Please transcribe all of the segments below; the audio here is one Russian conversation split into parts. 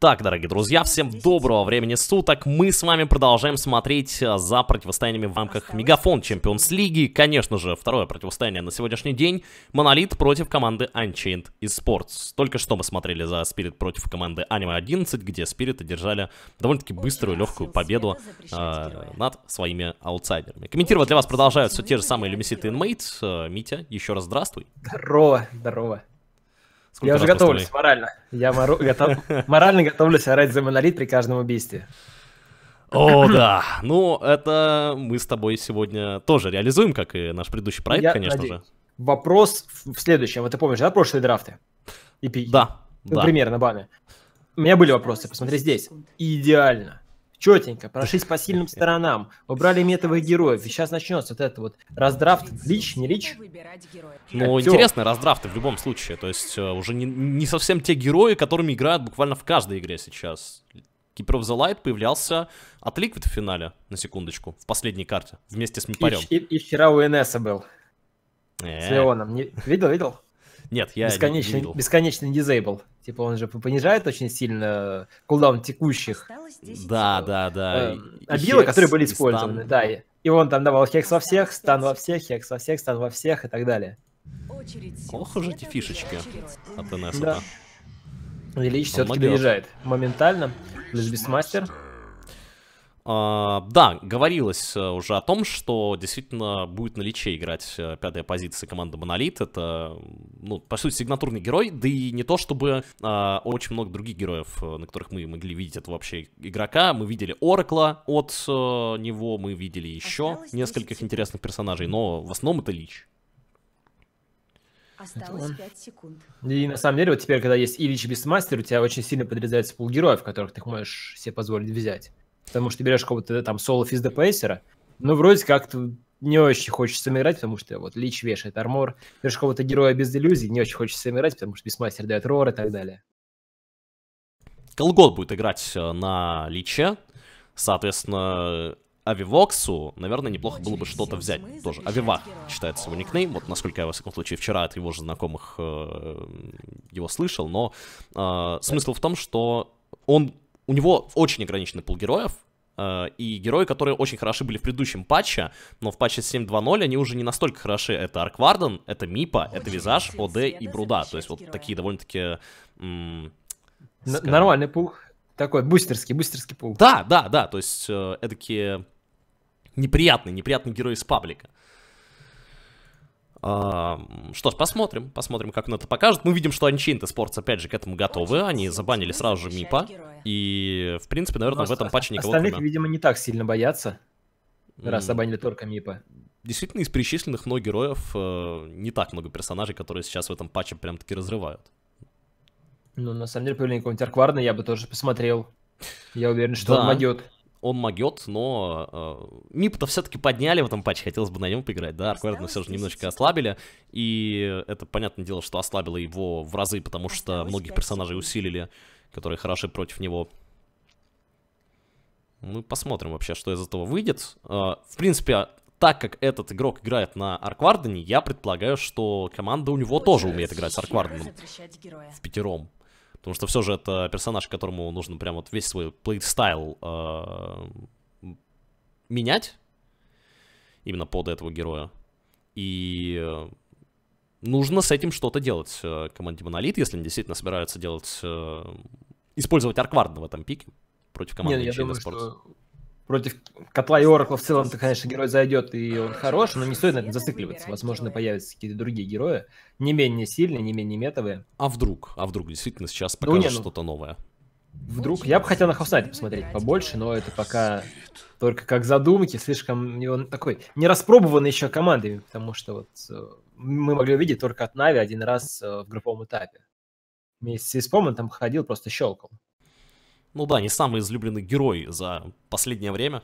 Так, дорогие друзья, всем доброго времени суток. Мы с вами продолжаем смотреть э, за противостояниями в рамках MegaFon Champions Лиги. Конечно же, второе противостояние на сегодняшний день. Монолит против команды Unchained Esports. Только что мы смотрели за Spirit против команды Anima 11, где Spirit одержали довольно-таки быструю, легкую победу э, над своими аутсайдерами. Комментировать для вас продолжают все те же самые Lum1Sit и Inmate. Э, Митя, еще раз здравствуй. Здорово, здорово. Сколько я уже готовлюсь морально. Я моро... готов... морально готовлюсь орать за монолит при каждом убийстве. О, да. Ну, это мы с тобой сегодня тоже реализуем, как и наш предыдущий проект, я конечно надеюсь. же. Вопрос в следующем. Вот ты помнишь, да, прошлые драфты? EP. Да. Ну, да. примерно, баны. У меня были вопросы, посмотри здесь. Идеально четенько, прошлись по сильным сторонам, убрали метовых героев, и сейчас начнется вот это вот раздрафт, лич, не лич. Ну, интересно, раздрафты в любом случае, то есть э, уже не, не совсем те герои, которыми играют буквально в каждой игре сейчас. Keeper of the Light появлялся от Liquid в финале, на секундочку, в последней карте, вместе с Мипарем. И, и, и вчера у НСа был. Э. С Леоном. Не... Видел, видел? Нет, я бесконечный, не видел. Бесконечный дизейбл. Типа он же понижает очень сильно кулдаун текущих. Да, да, да. Э, обилы, которые были использованы, да. И, и он там давал хекс во всех, стан во всех, хекс во всех, стан во всех и так далее. Ох уж эти фишечки от НС. Да. Велич все-таки доезжает моментально. Плюс Бисмастер. Uh, да, говорилось э, уже о том, что действительно будет на Личе играть э, пятая позиция команды Монолит. Это, ну, по сути, сигнатурный герой, да и не то, чтобы uh, очень много других героев, на которых мы могли видеть этого вообще игрока. Мы видели Оракла от uh, него, мы видели еще Осталось нескольких интересных персонажей, но в основном это Лич. Осталось 5 секунд. И на самом деле, вот теперь, когда есть и Лич, и Beastmaster, у тебя очень сильно подрезается пул героев, которых ты можешь себе позволить взять потому что берешь какого-то там соло физ DPS ера, ну, вроде как-то не очень хочется играть, потому что вот Лич вешает armor, берешь какого-то героя без иллюзий, не очень хочется играть, потому что Beastmaster дает roar и так далее. Колгот будет играть э, на Личе, соответственно, Авивоксу, наверное, неплохо было бы что-то взять тоже. Авивах читается его никнейм, вот насколько я, во всяком случае, вчера от его же знакомых э, его слышал, но э, смысл в том, что он у него очень ограниченный пул героев, и герои, которые очень хороши были в предыдущем патче, но в патче 7.2.0 они уже не настолько хороши. Это Аркварден, это Мипа, это Визаж, ОД и Бруда. То есть вот такие довольно-таки... Нормальный пул. Такой бустерский, бустерский пул. Да, да, да. То есть э, эдакие неприятный, неприятный герой из паблика. Что ж, посмотрим, посмотрим, как он это покажет. Мы видим, что Unchained Sports опять же к этому готовы. Они забанили сразу же Мипа. И, в принципе, наверное, в этом патче никого Остальных, видимо, не так сильно боятся, раз забанили только Мипа. Действительно, из перечисленных мной героев э, не так много персонажей, которые сейчас в этом патче прям таки разрывают. Ну, на самом деле, появление какого-нибудь Аркварна я бы тоже посмотрел. Я уверен, что да. он могет он могет, но э, Мип-то все-таки подняли в этом патче, хотелось бы на нем поиграть, да, Арквардена все же немножечко ослабили, и это, понятное дело, что ослабило его в разы, потому что многих персонажей усилили, которые хороши против него. Мы посмотрим вообще, что из этого выйдет. Э, в принципе, так как этот игрок играет на Арквардене, я предполагаю, что команда у него тоже умеет играть с Аркварденом в пятером. Потому что все же это персонаж, которому нужно прям вот весь свой плейтстайл э, менять. Именно под этого героя. И э, нужно с этим что-то делать э, команде Монолит, если они действительно собираются делать... Э, использовать Арквардна в этом пике против команды Нет, я думаю, что против Котла и Оракла в целом-то, конечно, герой зайдет, и он хорош, но не стоит на этом зацикливаться. Возможно, появятся какие-то другие герои, не менее сильные, не менее метовые. А вдруг? А вдруг действительно сейчас покажут ну, ну, что-то новое? Вдруг? Я бы хотел на Хаусайте посмотреть побольше, но это пока только как задумки, слишком он такой не распробованный еще командами, потому что вот э, мы могли увидеть только от Нави один раз э, в групповом этапе. Вместе с Помом там ходил, просто щелкал. Ну да, не самый излюбленный герой за последнее время.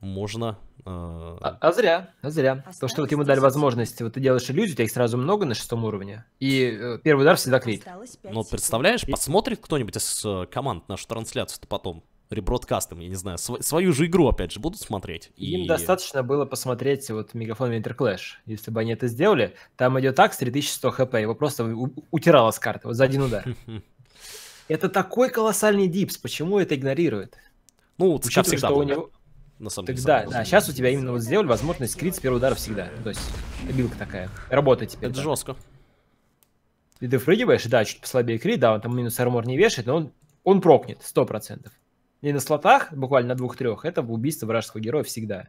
Можно... А, а зря, а зря. Осталось То, что вот ему дали возможность, вот ты делаешь иллюзию, у тебя их сразу много на шестом уровне, и э, первый удар всегда крит. Ну, представляешь, посмотрит кто-нибудь из э, команд нашу трансляцию-то потом? ребродкастом, я не знаю, св- свою же игру, опять же, будут смотреть. Им и... достаточно было посмотреть вот Мегафон Winter Clash. Если бы они это сделали, там идет так с 3100 хп, его просто утирало с карты, вот за один удар. Это такой колоссальный дипс, почему это игнорирует? Ну, сейчас Учитывая, всегда что у него... на самом деле. да, да, сейчас у тебя именно вот сделали возможность крит с первого удара всегда. То есть билка такая. Работает теперь. Это да. жестко. И ты впрыгиваешь, да, чуть послабее крит, да, он там минус армор не вешает, но он, он прокнет, сто процентов. И на слотах, буквально на двух-трех, это убийство вражеского героя всегда.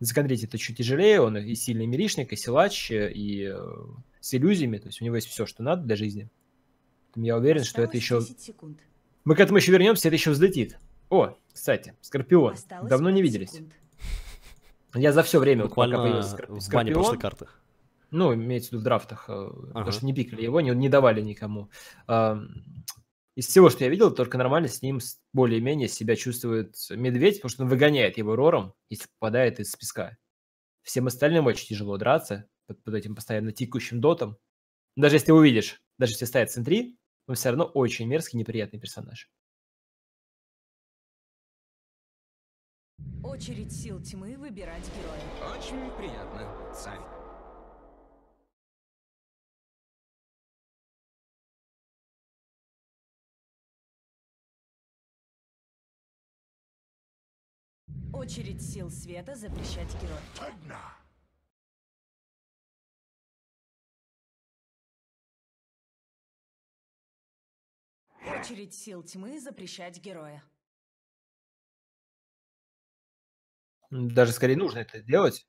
Закандрить это чуть тяжелее, он и сильный милишник, и силач, и э, с иллюзиями, то есть у него есть все, что надо для жизни. Я уверен, что это еще... Мы к этому еще вернемся, это еще взлетит. О, кстати, Скорпион. Давно не виделись. Я за все время, вот пока Буквально появился Скорпи- в бане прошлой Скорпион, карты. ну, имеется в виду в драфтах, э, потому Ага. что не пикали его, не, не давали никому. Из всего, что я видел, только нормально с ним более-менее себя чувствует медведь, потому что он выгоняет его рором, если попадает из песка. Всем остальным очень тяжело драться под, под этим постоянно тикающим дотом. Даже если увидишь, даже если стоит в центре, он все равно очень мерзкий, неприятный персонаж. Очередь сил тьмы выбирать героя. Очень приятно, царь. Очередь сил света запрещать героя. Очередь сил тьмы запрещать героя. Даже скорее нужно это делать.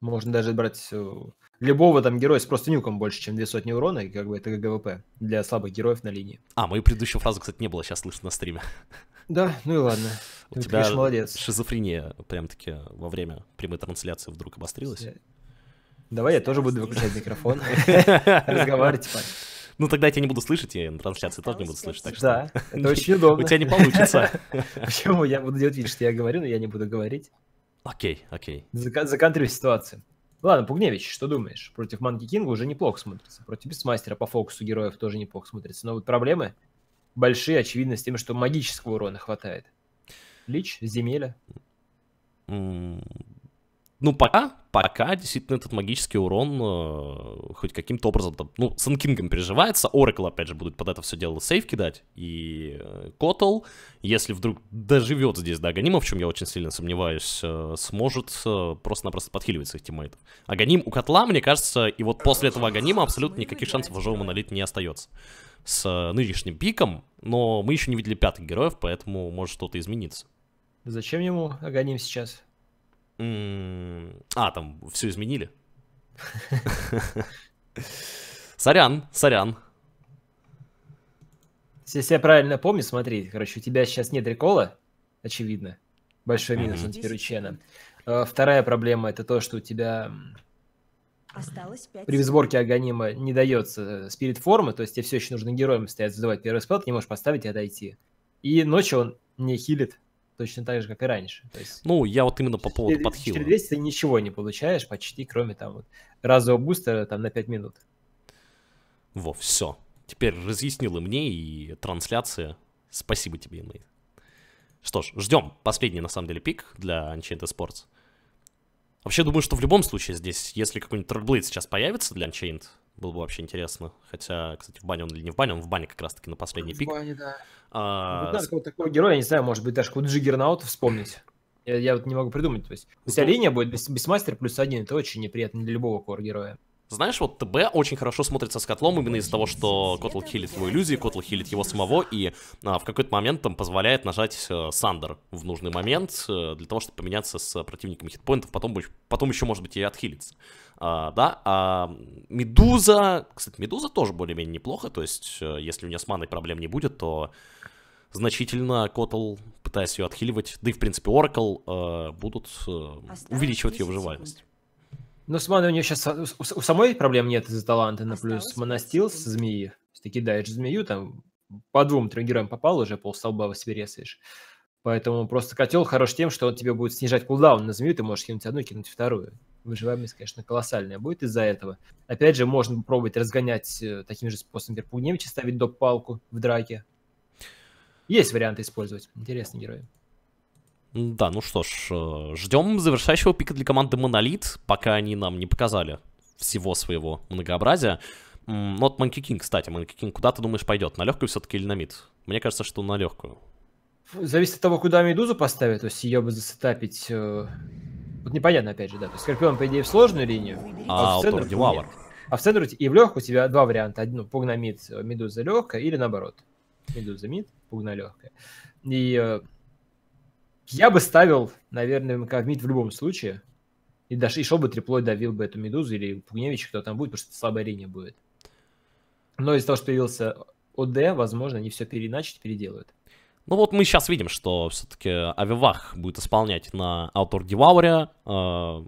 Можно даже брать э, любого там героя с просто нюком больше, чем две сотни урона, и как бы это ГВП для слабых героев на линии. А, мою предыдущую фразу, кстати, не было сейчас слышно на стриме. Да, ну и ладно. У Ты, тебя конечно, молодец. шизофрения прям-таки во время прямой трансляции вдруг обострилась. Давай я тоже буду выключать микрофон. Разговаривать, типа. Ну, тогда я тебя не буду слышать, и на трансляции тоже не буду слышать, так что Да, это очень удобно. у тебя не получится. Почему? Я буду делать вид, что я говорю, но я не буду говорить. Окей, окей. Зака- Закантрю ситуацию. Ладно, Пугневич, что думаешь? Против Манки Кинга уже неплохо смотрится. Против Бистмастера по фокусу героев тоже неплохо смотрится. Но вот проблемы большие, очевидно, с тем, что магического урона хватает. Лич, земеля. Ну, пока, пока действительно этот магический урон э, хоть каким-то образом, там, ну, с Сандкингом переживается, Оракл, опять же, будет под это все дело save кидать, и э, Котл, если вдруг доживет здесь до Аганима, в чем я очень сильно сомневаюсь, э, сможет э, просто-напросто подхиливать своих тиммейтов. Аганим у Котла, мне кажется, и вот после этого Аганима абсолютно никаких шансов у Жоу Монолит не остается. С э, нынешним пиком, но мы еще не видели пятых героев, поэтому может что-то измениться. Зачем ему Аганим сейчас? А, там все изменили. Сорян, сорян. Если я правильно помню, смотри, короче, у тебя сейчас нет рекола, очевидно. Большой минус Мгм. на теперь у 10 Чена. секунд. Э, Вторая проблема это то, что у тебя Осталось 5 при сборке Аганима не дается спирит формы, то есть тебе все еще нужно героем стоять, задавать первый спел, ты не можешь поставить и отойти. И ночью он не хилит точно так же, как и раньше. То есть Ну, я вот именно по поводу подхила. 4200 ты ничего не получаешь почти, кроме там вот разового бустера там на 5 минут. Во, все. Теперь разъяснил и мне, и трансляция. Спасибо тебе, Инмейт. Что ж, ждем. Последний, на самом деле, пик для Unchained Sports. Вообще, думаю, что в любом случае здесь, если какой-нибудь Trollblade сейчас появится для Unchained, было бы вообще интересно. Хотя, кстати, в бане он или не в бане, он в бане как раз-таки на последний пик. да. А, Вот надо какого-то такого героя, я не знаю, может быть, даже какого-то Джиггернаута вспомнить. Я, я вот не могу придумать. То есть, у тебя Ну, линия будет без, бесмастер плюс один, это очень неприятно для любого кор-героя. Знаешь, вот ТБ очень хорошо смотрится с котлом именно из-за того, что Котл хилит его иллюзии, Котл хилит его самого, и а, в какой-то момент там позволяет нажать э, Sunder в нужный момент э, для того, чтобы поменяться с противником хитпоинтов, потом, потом еще, может быть, и отхилиться. А, да, а Медуза... Кстати, Медуза тоже более-менее неплохо, то есть э, если у нее с маной проблем не будет, то значительно Котл, пытаясь ее отхиливать, да и, в принципе, Оракл э, будут э, увеличивать ее 10 выживаемость. Но с маной у нее сейчас у, у самой проблем нет из-за таланта, на плюс Осталось монастил с змеи. Есть ты кидаешь змею, там по двум-трем героям попал, уже полстолба воспересаешь. Поэтому просто котел хорош тем, что он тебе будет снижать кулдаун на змею, ты можешь кинуть одну, кинуть вторую. Выживаемость, конечно, колоссальная будет из-за этого. Опять же, можно попробовать разгонять э, таким же способом Перпугневича, ставить доп. палку в драке. Есть варианты использовать. Интересный герой. Да, ну что ж, э, ждем завершающего пика для команды Монолит, пока они нам не показали всего своего многообразия. Ну вот Monkey King, кстати, Monkey King, куда ты думаешь пойдет? На легкую все-таки или на мид? Мне кажется, что на легкую. Зависит от того, куда Медузу поставить, то есть ее бы засетапить... Э... Вот непонятно, опять же, да. То есть Скорпион, по идее, в сложную линию, а, а в центр Devourer. А в центр и в легкую у тебя два варианта. Один, ну, пугна мид, Медуза легкая, или наоборот. Медуза мид, пугна легкая. И э, я бы ставил, наверное, в мид в любом случае. И даже и шел бы триплой давил бы эту Медузу или Пугневич, кто там будет, потому что слабая линия будет. Но из-за того, что появился ОД, возможно, они все переначать, переделают. Ну вот мы сейчас видим, что все-таки Авивах будет исполнять на Outdoor Devour. Э,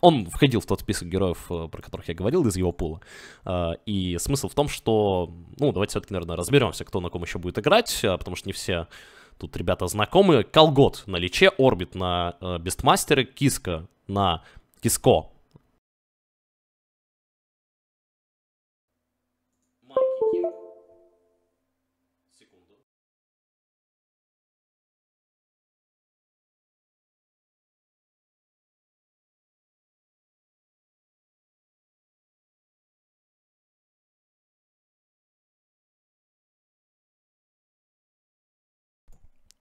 он входил в тот список героев, э, про которых я говорил, из его пула. Э, и смысл в том, что... Ну, давайте все-таки, наверное, разберемся, кто на ком еще будет играть, потому что не все тут ребята знакомы. Колгот на Личе, Орбит на Бестмастере, Киска на Киско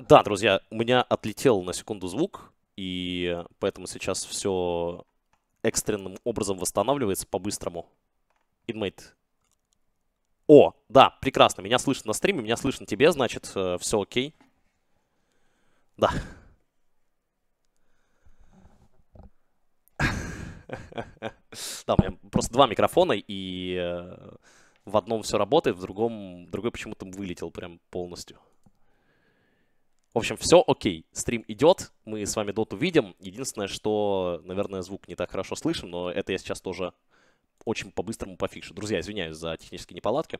Да, друзья, у меня отлетел на секунду звук, и поэтому сейчас все экстренным образом восстанавливается по-быстрому. Инмейт. О, да, прекрасно. Меня слышно на стриме, меня слышно тебе, значит, э, все окей. Да. Да, у меня просто два микрофона, и э, в одном все работает, в другом другой почему-то вылетел прям полностью. В общем, все окей. Стрим идет, мы с вами доту видим. Единственное, что, наверное, звук не так хорошо слышим, но это я сейчас тоже очень по-быстрому пофикшу. Друзья, извиняюсь за технические неполадки.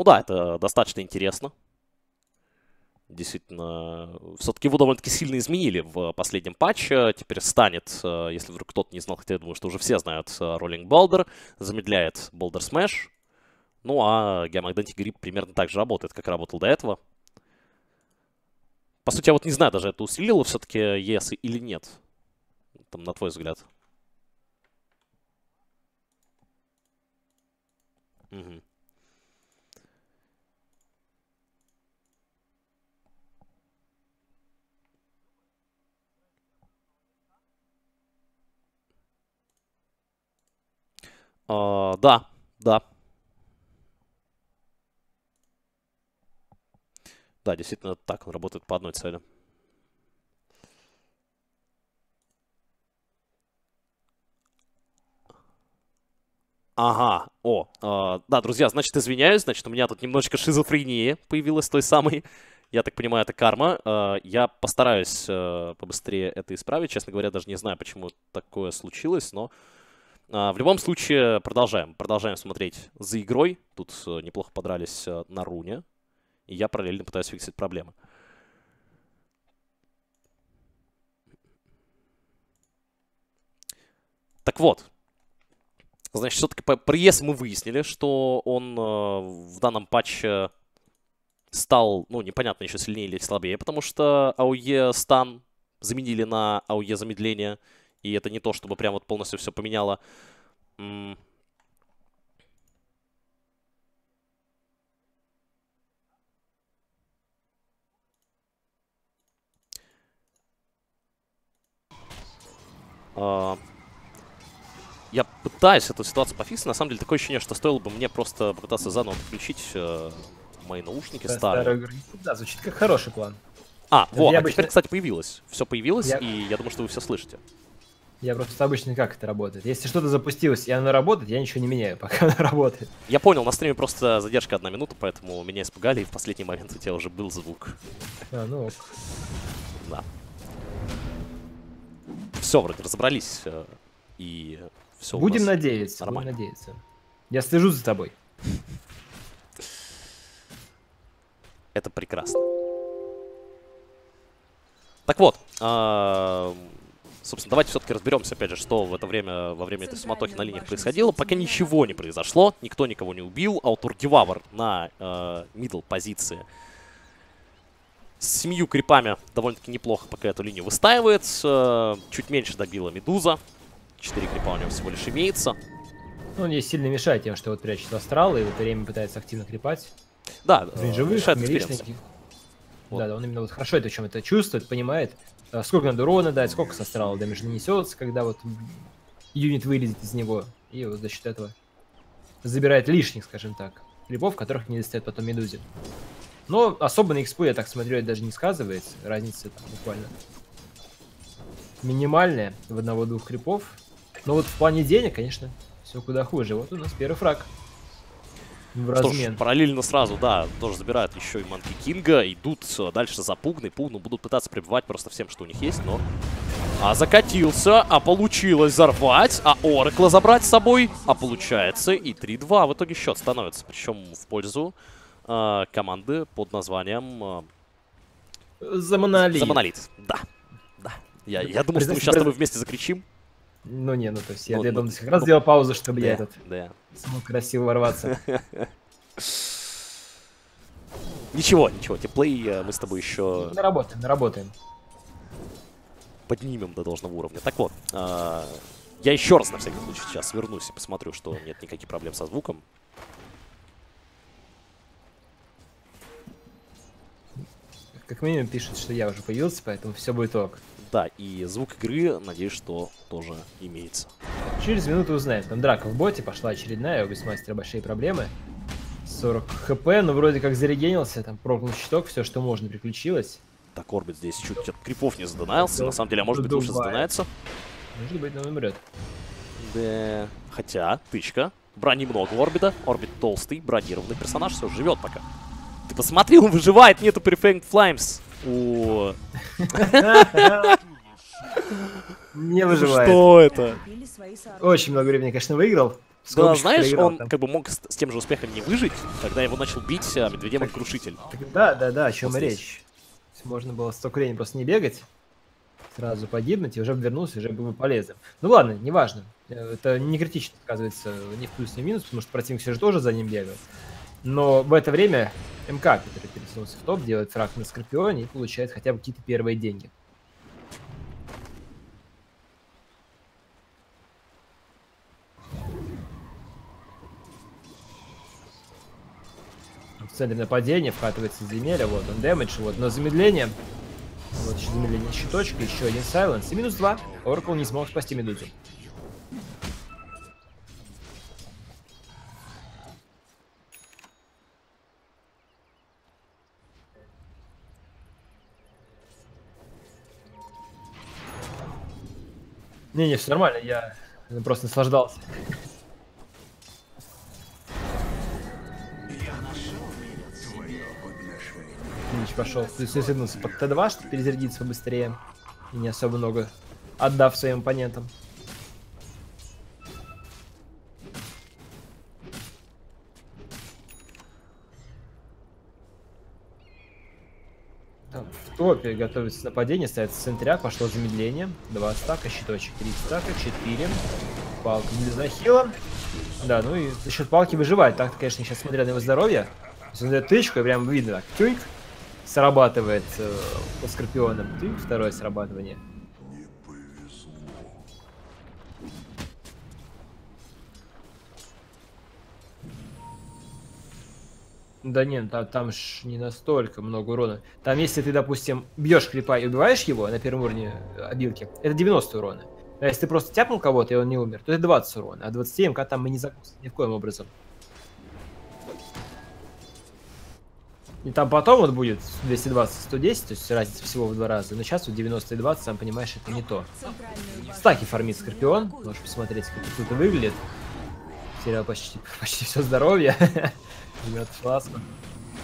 Ну да, это достаточно интересно. Действительно, все-таки его довольно-таки сильно изменили в последнем патче. Теперь станет, э, если вдруг кто-то не знал, хотя я думаю, что уже все знают, э, Rolling Boulder, замедляет Boulder Smash. Ну а Identity Grip примерно так же работает, как работал до этого. По сути, я вот не знаю, даже это усилило все-таки ES или нет. Там, на твой взгляд. Угу. А, да, да. Да, действительно так, он работает по одной цели. Ага, о, э, да, друзья, значит, извиняюсь, значит, у меня тут немножечко шизофрения появилась той самой. Я так понимаю, это карма. Э, я постараюсь э, побыстрее это исправить. Честно говоря, даже не знаю, почему такое случилось, но в любом случае, продолжаем. Продолжаем смотреть за игрой. Тут э, неплохо подрались э, на руне. И я параллельно пытаюсь фиксить проблемы. Так вот. Значит, все-таки по пресс мы выяснили, что он э, в данном патче стал, ну, непонятно, еще сильнее или слабее, потому что АУЕ стан заменили на АУЕ замедление. И это не то, чтобы прям вот полностью все поменяло. Uh, я пытаюсь эту ситуацию пофиксить. На самом деле, такое ощущение, что стоило бы мне просто попытаться заново подключить uh, мои наушники да, старые. Да, звучит как хороший план. А, вот, а обычно... теперь, кстати, появилось. Все появилось, я... и я думаю, что вы все слышите. Я просто обычно как это работает. Если что-то запустилось и оно работает, я ничего не меняю, пока оно работает. Я понял, на стриме просто задержка одна минута, поэтому меня испугали, и в последний момент у тебя уже был звук. А, ну ок. Да. Все, вроде разобрались. Э, и все Будем надеяться, нормально. будем надеяться. Я слежу за тобой. Это прекрасно. Так вот, а, собственно, давайте все-таки разберемся, опять же, что в это время, во время этой суматохи на линиях происходило. Пока ничего не произошло, никто никого не убил. Аутур Девавр на э, мидл позиции с семью крипами довольно-таки неплохо пока эту линию выстаивает. Чуть меньше добила Медуза. Четыре крипа у него всего лишь имеется. Ну, он ей сильно мешает тем, что вот прячет астрал и в это время пытается активно крепать. Да, Рейнджевых, мешает вот. Да, да, он именно вот хорошо это чем это чувствует, понимает, э, сколько надо урона дать, сколько с астрала дэмэдж нанесется, когда вот юнит вылезет из него. И вот за счет этого забирает лишних, скажем так, крипов, которых не достает потом медузе. Но особо на экспо, я так смотрю, это даже не сказывается. Разница там буквально минимальная в одного-двух крипов. Но вот в плане денег, конечно, все куда хуже. Вот у нас первый фраг. В размен. Что ж, параллельно сразу, да, тоже забирают еще и Манки Кинга, идут дальше за Пугной. Пугну будут пытаться прибивать просто всем, что у них есть, но... А закатился, а получилось взорвать, а Оракла забрать с собой, а получается и 3-2. В итоге счет становится, причем в пользу э, команды под названием... Э, За Монолит. За Монолит, да. Да. Я, я думал, что мы сейчас с тобой вместе закричим. Ну не, ну то есть я, ну, я думал, как раз ну, сделал паузу, чтобы да, я этот да. смог красиво ворваться. Ничего, ничего, теплей э, мы с тобой еще... Наработаем, наработаем. Поднимем до должного уровня. Так вот, э, я еще раз на всякий случай сейчас вернусь и посмотрю, что нет никаких проблем со звуком. Как минимум пишет, что я уже появился, поэтому все будет ок. Да, и звук игры, надеюсь, что тоже имеется. Через минуту узнаем. Там драка в боте, пошла очередная, у Бисмастера большие проблемы. 40 хп, но вроде как зарегенился, там прокнул щиток, все, что можно, приключилось. Так, Орбит здесь чуть от крипов не задонался, на самом деле, а может быть лучше задонается. Может быть, но он умрет. Да, хотя, тычка, брони много у Орбита, Орбит толстый, бронированный персонаж, все, живет пока. Ты посмотри, он выживает, нету Prefanged Flames у... Не выживает. Что это? Очень много времени, конечно, выиграл. Да, знаешь, он как бы мог с, тем же успехом не выжить, когда его начал бить а, медведем крушитель. Да, да, да, о чем речь. Можно было столько времени просто не бегать, сразу погибнуть, и уже вернулся, уже был бы полезным. Ну ладно, неважно. Э, это не критично сказывается ни в плюс, ни в минус, потому что противник все же тоже за ним бегает. Но в это время МК, который пересунулся в топ, делает фраг на Скорпионе и получает хотя бы какие-то первые деньги. В центре нападения вкатывается земля, вот он дэмэдж, вот, но замедление. Вот еще замедление щиточка, еще один сайленс и минус два. Оракл не смог спасти Медузу. Не-не, все нормально, я просто наслаждался. Нич пошел, присоединился под Т2, чтобы перезарядиться побыстрее. И не особо много отдав своим оппонентам. Топе готовится нападение, ставится центряк, пошло замедление. Два стака, щиточек, три стака, четыре. Палка для захила. Да, ну и за счет палки выживает. Так, конечно, сейчас смотря на его здоровье. Смотря тычку, и прям видно так. Срабатывает э, по скорпионам. Тюньк, второе срабатывание. Да нет, там, там ж не настолько много урона. Там, если ты, допустим, бьешь крипа и убиваешь его на первом уровне обилки, это 90 урона. А если ты просто тяпнул кого-то, и он не умер, то это 20 урона. А 20 МК там мы не закусим ни в коем образом. И там потом вот будет 220-110, то есть разница всего в два раза. Но сейчас вот 90 и 20, сам понимаешь, это не то. Стаки фармит Скорпион. Можешь посмотреть, как это выглядит. Потерял почти, почти все здоровье. Жмет фласку.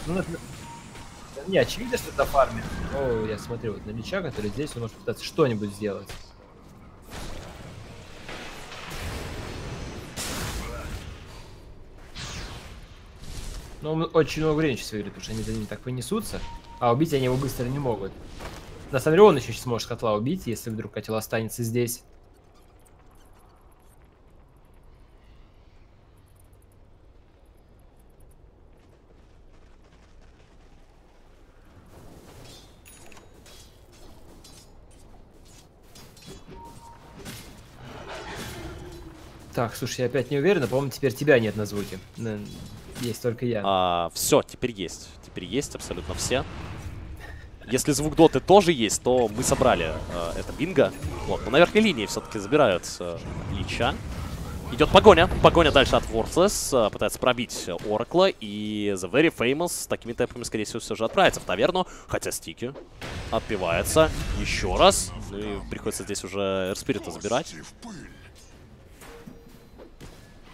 Ну, это... Не, очевидно, что это фармит. О, я смотрю, вот на меча, который здесь, он может пытаться что-нибудь сделать. Но он очень много времени сейчас выиграет, потому что они за ними так понесутся. А убить они его быстро не могут. На самом деле он еще сейчас может котла убить, если вдруг котел останется здесь. Так, слушай, я опять не уверен, по-моему, теперь тебя нет на звуке. Есть только я. А, все, теперь есть. Теперь есть абсолютно все. Если звук доты тоже есть, то мы собрали э, это бинго. Вот, но на верхней линии все-таки забирают э, Лича. Идет погоня. Погоня дальше от Worthless. Э, пытается пробить Оракла. И The Very Famous с такими темпами, скорее всего, все же отправится в таверну. Хотя стики отпивается. Еще раз. Ну и приходится здесь уже Эрспирита забирать.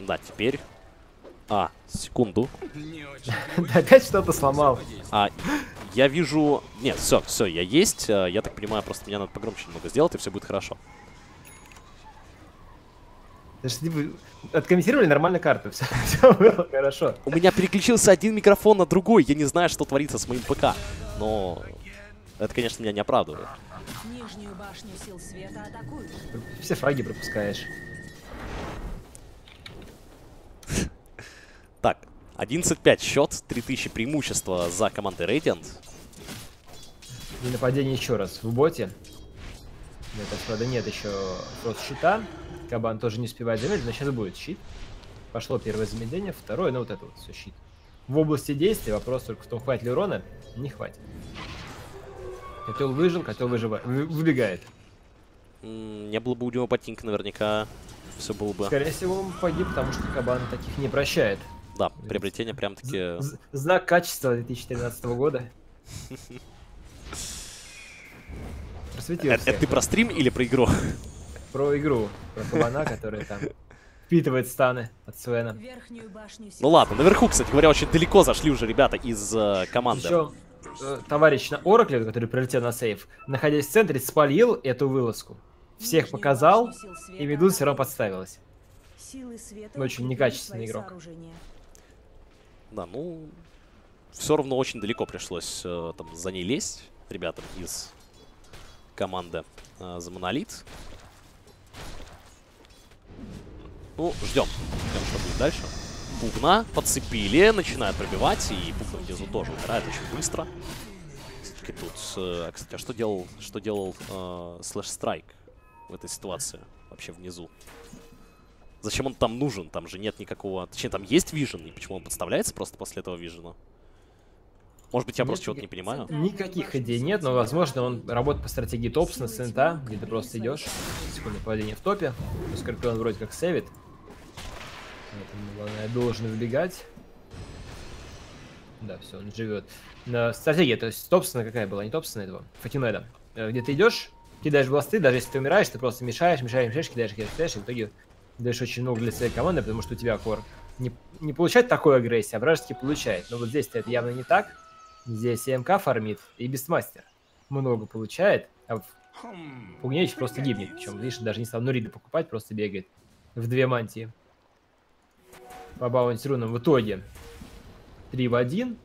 Да, теперь... А, секунду. Опять что-то сломал. А, я вижу... Нет, все, все, я есть. А, я так понимаю, просто мне надо погромче немного сделать, и все будет хорошо. Откомментировали нормально карту, все, все было хорошо. У меня переключился один микрофон на другой, я не знаю, что творится с моим ПК. Но это, конечно, меня не оправдывает. Нижнюю башню сил света атакуют. Все фраги пропускаешь. Так, 11-5 счет, 3000 преимущества за командой Radiant. И нападение еще раз в боте. Нет, правда, нет еще просто щита. Кабан тоже не успевает замедлить, но сейчас будет щит. Пошло первое замедление, второе, ну вот это вот все щит. В области действия вопрос только в том, хватит ли урона. Не хватит. Котел выжил, котел выживает, выбегает. Не было бы у него ботинка, наверняка все было бы. Скорее всего, он погиб, потому что кабан таких не прощает. Да, приобретение прям-таки... Знак качества 2013 года. Просветил это, ты про стрим или про игру? Про игру, про кабана, который там впитывает станы от Свена. Ну ладно, наверху, кстати говоря, очень далеко зашли уже ребята из э, команды. Еще э, товарищ на Оракле, который прилетел на сейф, находясь в центре, спалил эту вылазку. Всех показал, и Медуза все равно подставилась. Очень некачественный игрок. Да, ну, все равно очень далеко пришлось э, там за ней лезть ребятам из команды э, за Монолит. Ну, ждем. Ждем, что будет дальше. Пугна подцепили, начинают пробивать, и Пугна внизу тоже умирает очень быстро. Все-таки тут... Э, кстати, а что делал, что делал э, Слэш Страйк в этой ситуации? Вообще внизу. Зачем он там нужен? Там же нет никакого... Точнее, там есть вижен, и почему он подставляется просто после этого вижена? Может быть, я нет, просто чего-то не понимаю? Никаких идей нет, но, возможно, он работает по стратегии Топсона, Сента, где ты просто идешь, секунду падение в топе, Скорпион вроде как сейвит. Поэтому, главное, должен выбегать. Да, все, он живет. Но стратегия, то есть Топсона какая была? Не Топсона этого, Фатинеда. Э, где ты идешь, кидаешь бласты, даже если ты умираешь, ты просто мешаешь, мешаешь, мешаешь, кидаешь, кидаешь, кидаешь, и в итоге даешь очень много для своей команды, потому что у тебя кор не, не получает такой агрессии, а вражеский получает. Но вот здесь это явно не так. Здесь МК фармит и Бестмастер много получает, а в Пугневич просто гибнет. Причем, видишь, даже не стал Нурида покупать, просто бегает в две мантии. По bounty рунам в итоге 3 в 1.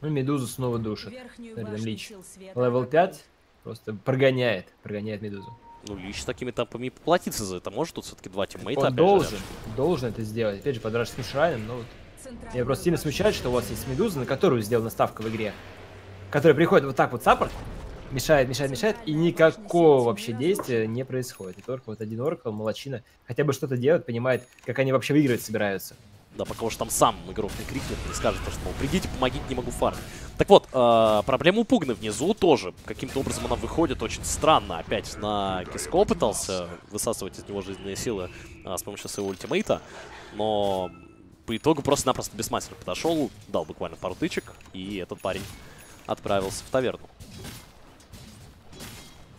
Ну, Медузу снова душит. Лич. Level 5 просто прогоняет, прогоняет Медузу. Ну, Лич такими темпами поплатиться за это может. Тут все-таки два тиммейта. Он должен, же, должен это сделать. Опять же, под вражеским shrine ом, но вот... Меня просто сильно смущает, что у вас есть Медуза, на которую сделана ставка в игре. Которая приходит вот так вот саппорт, мешает, мешает, мешает, и никакого вообще действия не происходит. И только вот один Оракл, Молочина, хотя бы что-то делает, понимает, как они вообще выигрывать собираются. Да, пока уж там сам игрок не крикнет, не скажет, что, мол, придите, помогите, не могу фармить. Так вот, э, проблема у Пугны внизу тоже. Каким-то образом она выходит очень странно. Опять на Киско пытался высасывать из него жизненные силы э, с помощью своего ультимейта. Но по итогу просто-напросто без мастера подошел, дал буквально пару тычек, и этот парень отправился в таверну.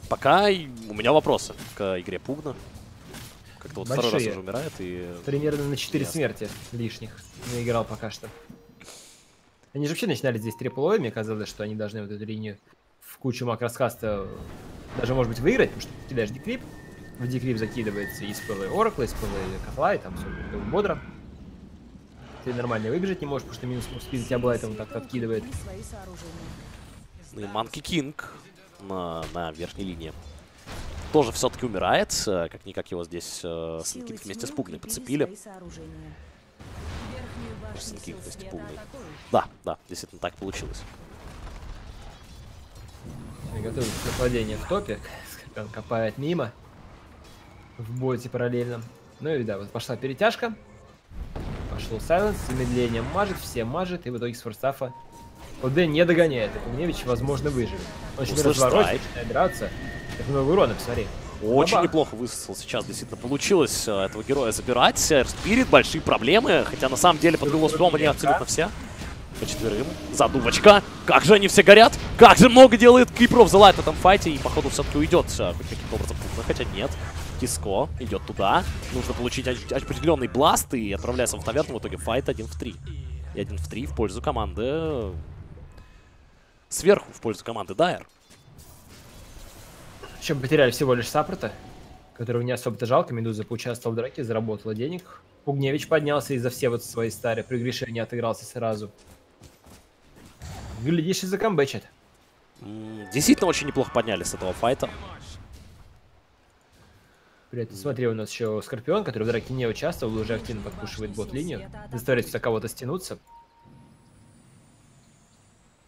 Пока у меня вопросы к игре Пугна. Как-то вот Большие. второй раз уже умирает и... Примерно на 4 Ясно. смерти лишних не играл пока что. Они же вообще начинали здесь триплой, мне казалось, что они должны вот эту линию в кучу макроскаста даже, может быть, выиграть, потому что ты кидаешь декрип, в декрип закидывается из пылы Оракла, из пылы Котла, и там все бодро. ты нормально выбежать не можешь, потому что минус спид тебя блайтом так откидывает. Ну и Манки Кинг на, на верхней линии тоже все-таки умирает. Э, как-никак его здесь э, Санкинг вместе с Пугной подцепили. Санкинг вместе Пугной. Да, да, действительно так получилось. Готовится нападение в топе. Он копает мимо. В боте параллельно. Ну и да, вот пошла перетяжка. Пошел Сайленс, замедлением мажет, все мажет, и в итоге с форстафа ОД не догоняет. И возможно, выживет. Он очень разворот, начинает драться. Так много урона, посмотри. Очень Бабах. неплохо высосал сейчас, действительно получилось э, этого героя забирать. Спирит, большие проблемы, хотя на самом деле под голоспом они абсолютно все. По четверым. Задумочка. Как же они все горят? Как же много делает Keeper of the Light в этом файте. И походу все-таки уйдет э, хоть каким-то образом Пугна, хотя нет. Киско идет туда. Нужно получить определенный blast и отправляется в таверну. В итоге файт 1 в 3. И 1 в 3 в пользу команды... Сверху в пользу команды Dire. Причем потеряли всего лишь саппорта, которого не особо-то жалко. Медуза поучаствовал в драке, заработала денег. Пугневич поднялся из-за все вот свои старые прегрешения, отыгрался сразу. Глядишь и закомбэчит. Действительно очень неплохо подняли с этого файта. При этом, смотри, у нас еще Скорпион, который в драке не участвовал, уже активно подпушивает бот-линию. Заставляет сюда кого-то стянуться.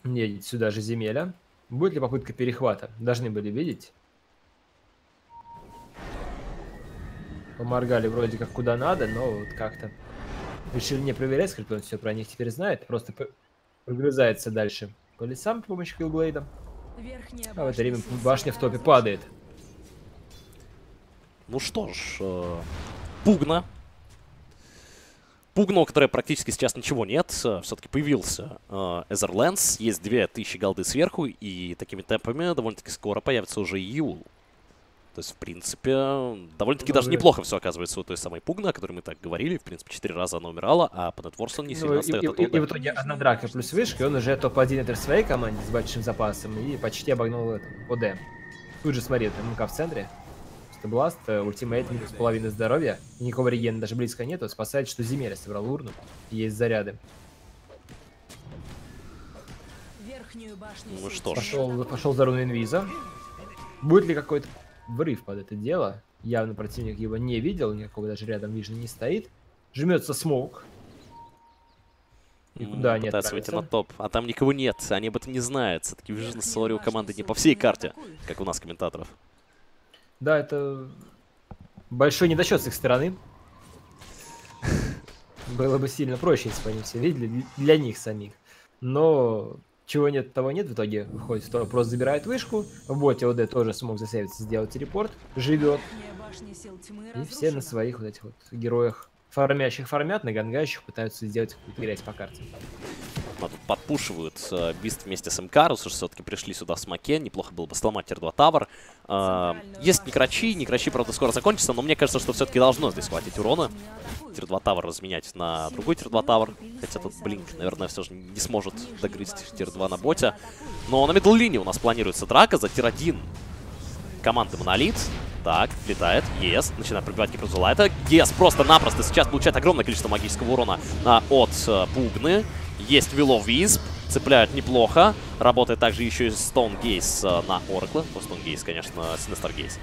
Едет сюда же земеля. Будет ли попытка перехвата? Должны были видеть. Поморгали вроде как куда надо, но вот как-то решили не проверять, сколько он все про них теперь знает. Просто прогрызается дальше по лесам с помощью киллблейда. А в это время башня в топе падает. Ну что ж, э, Пугна. Пугна, у которой практически сейчас ничего нет. Э, Все-таки появился э, Эзерленс. Есть 2000 голды сверху. И такими темпами довольно-таки скоро появится уже Юл. То есть, в принципе, довольно-таки даже неплохо все оказывается у той самой Пугна, о которой мы так говорили. В принципе, четыре раза она умирала, а по Нетворсу не ну, сильно ну, отстает и, от и, и в итоге одна драка плюс вышка, и он уже топ-1 это в своей команде с большим запасом и почти обогнул это, ОД. Тут же смотри, это МК в центре. Просто Бласт, э, ультимейт, минус половины здоровья. И никакого регена даже близко нету. Спасает, что Земеля собрал урну. Есть заряды. Ну что ж. Пошел, пошел за руну инвиза. Будет ли какой-то врыв под это дело. Явно противник его не видел, никакого даже рядом вижу не стоит. Жмется смог. Никуда mm, не Пытается выйти на топ, а там никого нет, они об этом не знают. Все-таки Vision Story у команды не по всей карте, как у нас комментаторов. Да, это большой недочет с их стороны. Было бы сильно проще, если бы они все видели, для них самих. Но чего нет, того нет. В итоге выходит, что просто забирает вышку. В боте ОД тоже смог засейвиться, сделать телепорт. Живет. И все на своих вот этих вот героях фармящих фармят, на гангающих пытаются сделать какую-то грязь по карте. Тут подпушивают э, Бист вместе с МК, все-таки пришли сюда с Макен, неплохо было бы сломать Tier-2 tower. Э, есть Некрачи, Некрачи, правда, скоро закончится, но мне кажется, что все-таки должно здесь хватить урона. Tier-2 tower разменять на другой Tier-2 tower, хотя тут Блинк, наверное, все же не сможет догрызть Tier-2 на боте. Но на middle линии у нас планируется драка за Tier-1 команды Монолит. Так, летает. Ес. Начинает пробивать Кипрузулайта. Ес просто-напросто сейчас получает огромное количество магического урона а, от а, Пугны. Есть Willow Wisp. Цепляют неплохо. Работает также еще и Gaze а, на Оракла. Ну, Gaze, конечно, Gaze.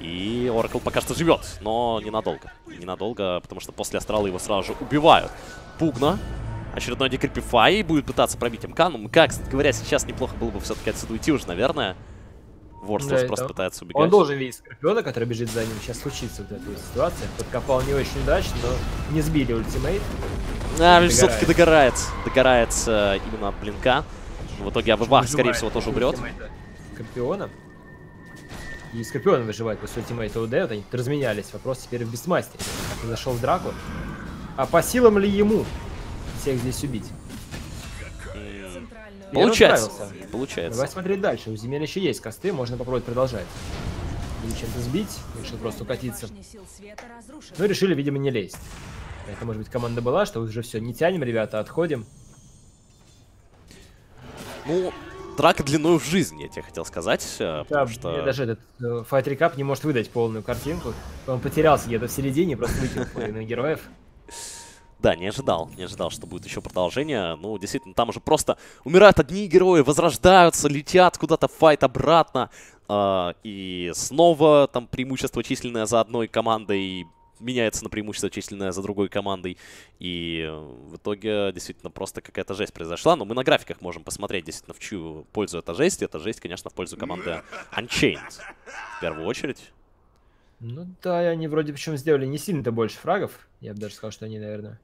И Оракл пока что живет, но ненадолго. Ненадолго, потому что после Астрала его сразу же убивают. Пугна. Очередной декрипифай. Будет пытаться пробить МК. Ну, МК, кстати говоря, сейчас неплохо было бы все-таки отсюда уйти уже, наверное. Ворслс да, просто это... пытается убегать. Он должен видеть Скорпиона, который бежит за ним. Сейчас случится вот эта ситуация. Подкопал не очень удачно, но не сбили ультимейт. А, все-таки догорает. Догорается именно от блинка. В итоге Абыбах, скорее всего, тоже умрет. Скорпиона. И Скорпион выживает после ультимейта УД. Вот они разменялись. Вопрос теперь в Бестмастере. Как зашел в драку. А по силам ли ему всех здесь убить? Получается. Получается. Давай смотреть дальше. У земель еще есть косты, можно попробовать продолжать. Или чем-то сбить, решил просто укатиться. Ну, решили, видимо, не лезть. Это, может быть, команда была, что уже все, не тянем, ребята, отходим. Ну, драка длиной в жизнь, я тебе хотел сказать. Э, да, что... даже этот э, Fight Recap не может выдать полную картинку. Он потерялся где-то в середине, просто выкинул половину героев. Да, не ожидал, не ожидал, что будет еще продолжение. Ну, действительно, там уже просто умирают одни герои, возрождаются, летят куда-то файт обратно. Э, и снова там преимущество численное за одной командой меняется на преимущество численное за другой командой. И в итоге действительно просто какая-то жесть произошла. Но мы на графиках можем посмотреть действительно в чью пользу эта жесть. Это жесть, конечно, в пользу команды Unchained. В первую очередь. Ну да, они вроде причем сделали не сильно-то больше фрагов. Я бы даже сказал, что они, наверное,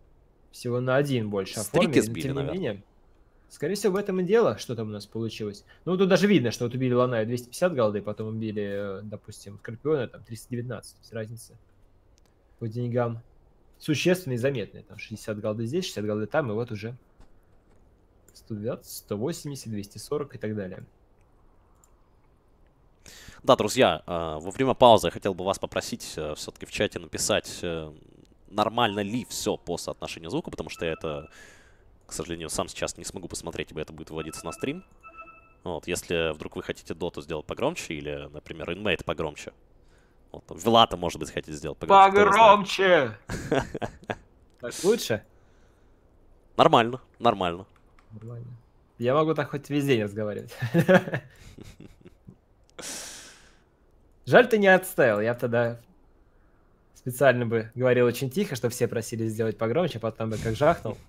всего на один больше Стрики оформили. сбили, тем не наверное. менее, скорее всего, в этом и дело, что там у нас получилось. Ну, тут даже видно, что вот убили Ланаю 250 голды, потом убили, э, допустим, Скорпиона, там 319. То есть разница по деньгам существенная и заметная. Там 60 голды здесь, 60 голды там, и вот уже 120, 180, 240 и так далее. Да, друзья, э, во время паузы я хотел бы вас попросить все-таки в чате написать, э, нормально ли все по соотношению звука, потому что я это, к сожалению, сам сейчас не смогу посмотреть, ибо это будет выводиться на стрим. Вот, если вдруг вы хотите доту сделать погромче, или, например, инмейт погромче. Вот, Вилата, может быть, хотите сделать погромче. Погромче! Так лучше? Нормально, нормально. Нормально. Я могу так хоть весь день разговаривать. Жаль, ты не отставил. Я тогда специально бы говорил очень тихо, что все просили сделать погромче, а потом бы как жахнул.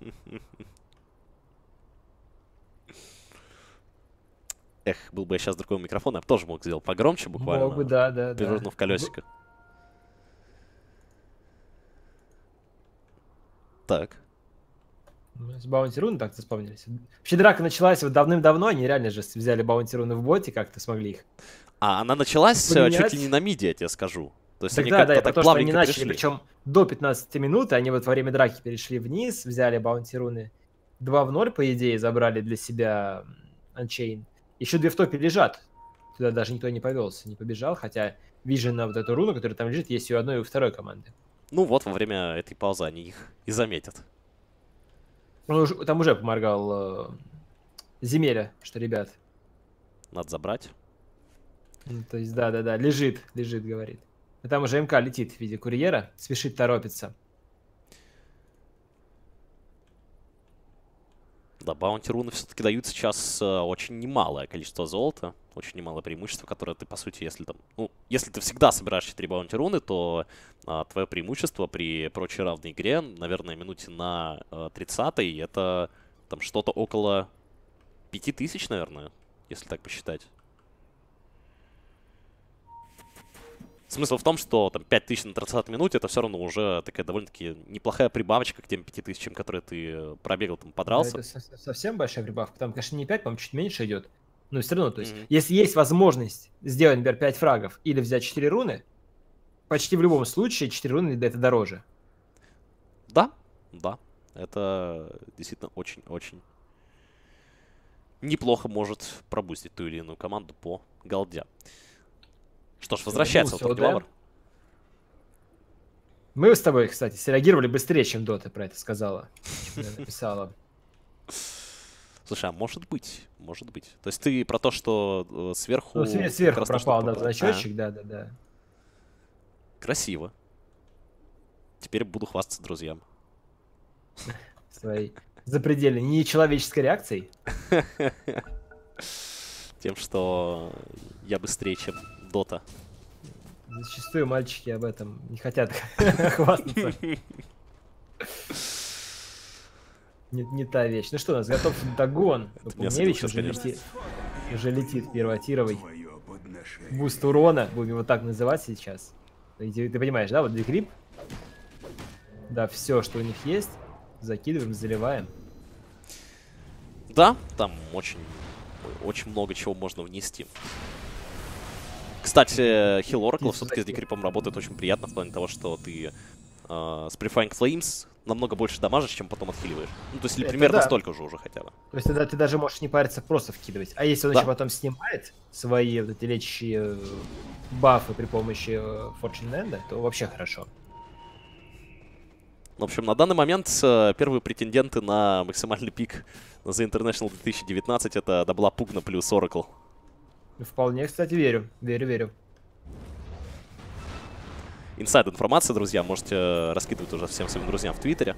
Эх, был бы я сейчас другой микрофон, я бы тоже мог сделать погромче буквально. Мог бы, да, да, да. Перевернув колесико. Так. С Bounty Руны так вспомнились. Вообще драка началась вот давным-давно, они реально же взяли Bounty Руны в боте, как-то смогли их. А она началась э, чуть Поменять? ли не на миде, я тебе скажу. То есть Так они да, да, про то, что они начали, перешли. причем до 15 минуты, они вот во время драки перешли вниз, взяли Bounty Руны 2 в 0, по идее, забрали для себя Unchained. Еще две в топе лежат. Туда даже никто не повелся, не побежал, хотя вижу на вот эту руну, которая там лежит, есть и у одной, и у второй команды. Ну вот, во время этой паузы они их и заметят. Он уж- там уже поморгал э, Земеля, что, ребят. Надо забрать. Ну, то есть, да-да-да, лежит, лежит, говорит. И там уже МК летит в виде курьера, спешит торопится. Да, баунти руны все-таки дают сейчас э, очень немалое количество золота, очень немалое преимущество, которое ты, по сути, если там... Ну, если ты всегда собираешь 4 баунти руны, то твое преимущество при прочей равной игре, наверное, минуте на э, 30 это там что-то около 5000, наверное, если так посчитать. Смысл в том, что там 5000 на 30 минуте это все равно уже такая довольно-таки неплохая прибавочка к тем 5000, которые ты э, пробегал, там, Да, подрался. это со- со- совсем большая прибавка. Там, конечно, не 5, по-моему, чуть меньше идет. Но все равно, то есть, Мгм. если есть возможность сделать, например, 5 фрагов или взять 4 руны, почти в любом случае 4 руны это дороже. Да, да. Это действительно очень-очень неплохо может пробустить ту или иную команду по голде. Что ж, возвращается Вернулся вот. Лавр. Мы с тобой, кстати, среагировали быстрее, чем Дота про это сказала. написала. Слушай, а может быть, может быть. То есть ты про то, что э, сверху... Ну, све- сверху что пропал, да, значочек. А, красиво. Теперь буду хвастаться друзьям. Своей запредельной нечеловеческой реакцией. Тем, что я быстрее, чем Дота. Зачастую мальчики об этом не хотят хвастаться. Не, не та вещь. Ну что, у нас готов догон. Пумневич уже конечно. летит, уже летит первотировый. Буст урона, будем его так называть сейчас. Ты, ты понимаешь, да? Вот декрип. Да, все, что у них есть, закидываем, заливаем. Да, там очень, очень много чего можно внести. Кстати, Oracle Если все-таки с декрипом работает очень приятно в плане того, что ты э, с Prefying Flames намного больше дамажишь, чем потом отхиливаешь. Ну, то есть или Это примерно да. столько же уже хотя бы. То есть тогда ты даже можешь не париться, просто вкидывать. А если он Да. еще потом снимает свои вот эти лечащие э, бафы при помощи э, Fortune Land, то вообще хорошо. В общем, на данный момент э, первые претенденты на максимальный пик The International 2019 это Дабла Пугна плюс Oracle. Вполне, кстати, верю. Верю, верю. Инсайд информация, друзья, можете э, раскидывать уже всем своим друзьям в Твиттере.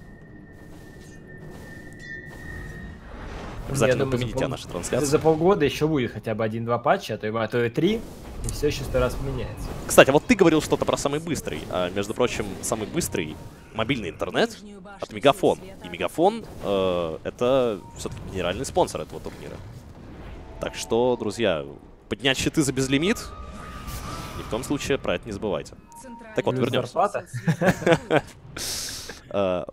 Обязательно думаю, помените пол... наши трансляции. За полгода еще будет хотя бы один-два патча, а то, и, а то и три, и все еще сто раз меняется. Кстати, а вот ты говорил что-то про самый быстрый. А, между прочим, самый быстрый мобильный интернет от Мегафон. И Мегафон э, это все-таки генеральный спонсор этого турнира. Так что, друзья, поднять щиты за безлимит, ни в том случае про это не забывайте. Центральный Так вот, вернемся. Э,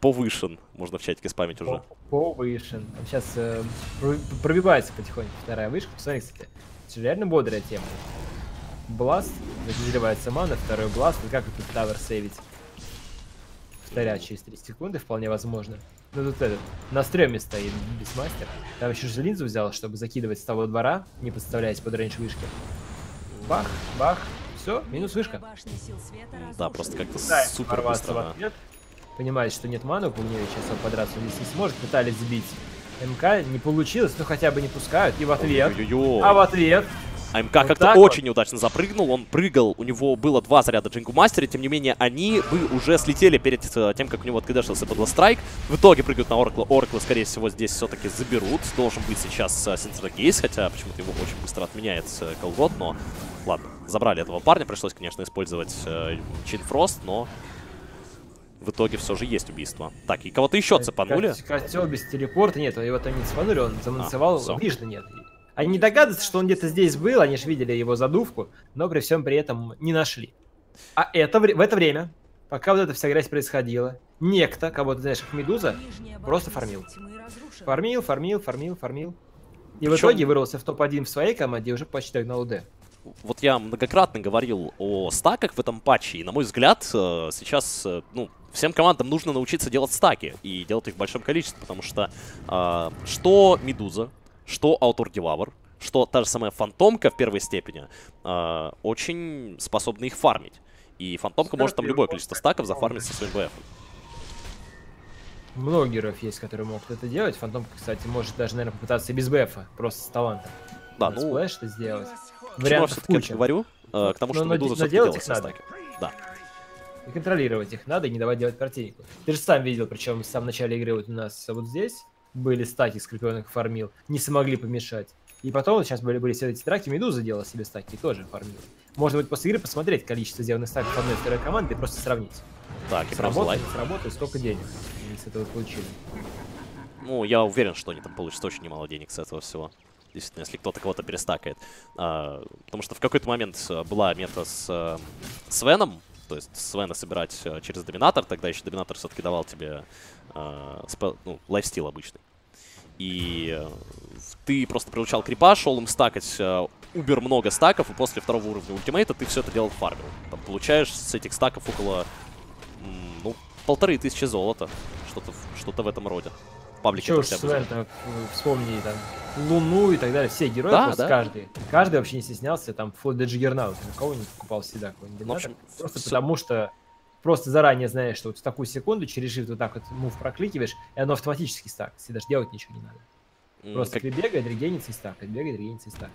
повышен, можно в чатике спамить уже. Повышен. Сейчас э, про- пробивается потихоньку вторая вышка. Посмотри, кстати. Это реально бодрая тема. Blast, разливается мана, второй blast. И как тут tower сейвить? Повторять через 3 секунды вполне возможно. Ну тут этот, на стреме стоит Бистмастер. Там еще же линзу взял, чтобы закидывать с того двора, не подставляясь под range вышки. Бах, бах. Все, минус вышка. башня сил света Да, просто как-то супер быстро. в ответ. Понимает, что нет маны у Пугневича, сам подраться он здесь не сможет. Пытались сбить МК, не получилось, но хотя бы не пускают. И в ответ. Ой-ой-ой. А в ответ. АМК Вот как-то так вот. очень неудачно запрыгнул. Он прыгал, у него было два заряда Джингу Мастера, тем не менее, они бы уже слетели перед э, тем, как у него откидашился был страйк. В итоге прыгают на Оракла. Оракла, скорее всего, здесь все-таки заберут. Должен быть сейчас э, Синтер Кейс, хотя почему-то его очень быстро отменяет э, Колгот, но ладно, забрали этого парня. Пришлось, конечно, использовать э, Чин Фрост, но в итоге все же есть убийство. Так, и кого-то еще цепанули. Котел без телепорта. Нет, его там не цепанули, он заманцевал. А. Видишь, нет. Они не догадываются, что он где-то здесь был, они же видели его задувку, но при всем при этом не нашли. А это, в это время, пока вот эта вся грязь происходила, некто, кого ты знаешь, как Медуза, просто фармил. фармил, фармил, фармил, фармил. И в Причём- итоге вырвался в топ-1 в своей команде и уже почти догнал УД. Вот я многократно говорил о стаках в этом патче, и, на мой взгляд, э, сейчас, э, ну, всем командам нужно научиться делать стаки, и делать их в большом количестве, потому что э, что Медуза, что Аутор Девавр, что та же самая Фантомка в первой степени, э, очень способны их фармить. И Фантомка может там любое количество стаков зафармить со своим БФ. Много героев есть, которые могут это делать. Фантомка, кстати, может даже, наверное, попытаться и без БФа, просто с талантом. Да, ну, splash это сделать. Вариантов все-таки куча. говорю? Э, к тому, что Медуза все-таки делать делает их надо. стаки. Да. И контролировать их надо, и не давать делать противнику. Ты же сам видел, причем в самом начале игры вот у нас вот здесь были стаки Скорпион их фармил, не смогли помешать. И потом сейчас были, были все эти драки, Медуза делала себе стаки тоже фармил. Можно будет после игры посмотреть количество сделанных стаков одной и второй команды и просто сравнить. Так, и Сработает, сработает, сколько денег они с этого получили. Ну, я уверен, что они там получат очень немало денег с этого всего. Действительно, если кто-то кого-то перестакает. А, потому что в какой-то момент э, была мета с э, Свеном, то есть Свена собирать э, через доминатор, тогда еще доминатор все-таки давал тебе э, спел- ну, лайфстил обычный. И э, ты просто приручал крипа, шел им стакать э, убер много стаков, и после второго уровня ультимейта ты все это делал фармил. Там получаешь с этих стаков около, ну, полторы тысячи золота. Что-то в- что-то в этом роде. В паблике Че это уж Свен, э, вспомни там Луну и так далее, все герои, Да, просто да. каждый. Каждый вообще не стеснялся, там, вплоть до Джиггернаута, кого не покупал всегда Ну, в общем. Просто всё- потому что просто заранее знаешь, что вот в такую секунду через shift вот так вот мув прокликиваешь, и оно автоматически стакается, и даже делать ничего не надо. Просто как, как... бегает, регенится и стакает, бегает, регенится и стакает.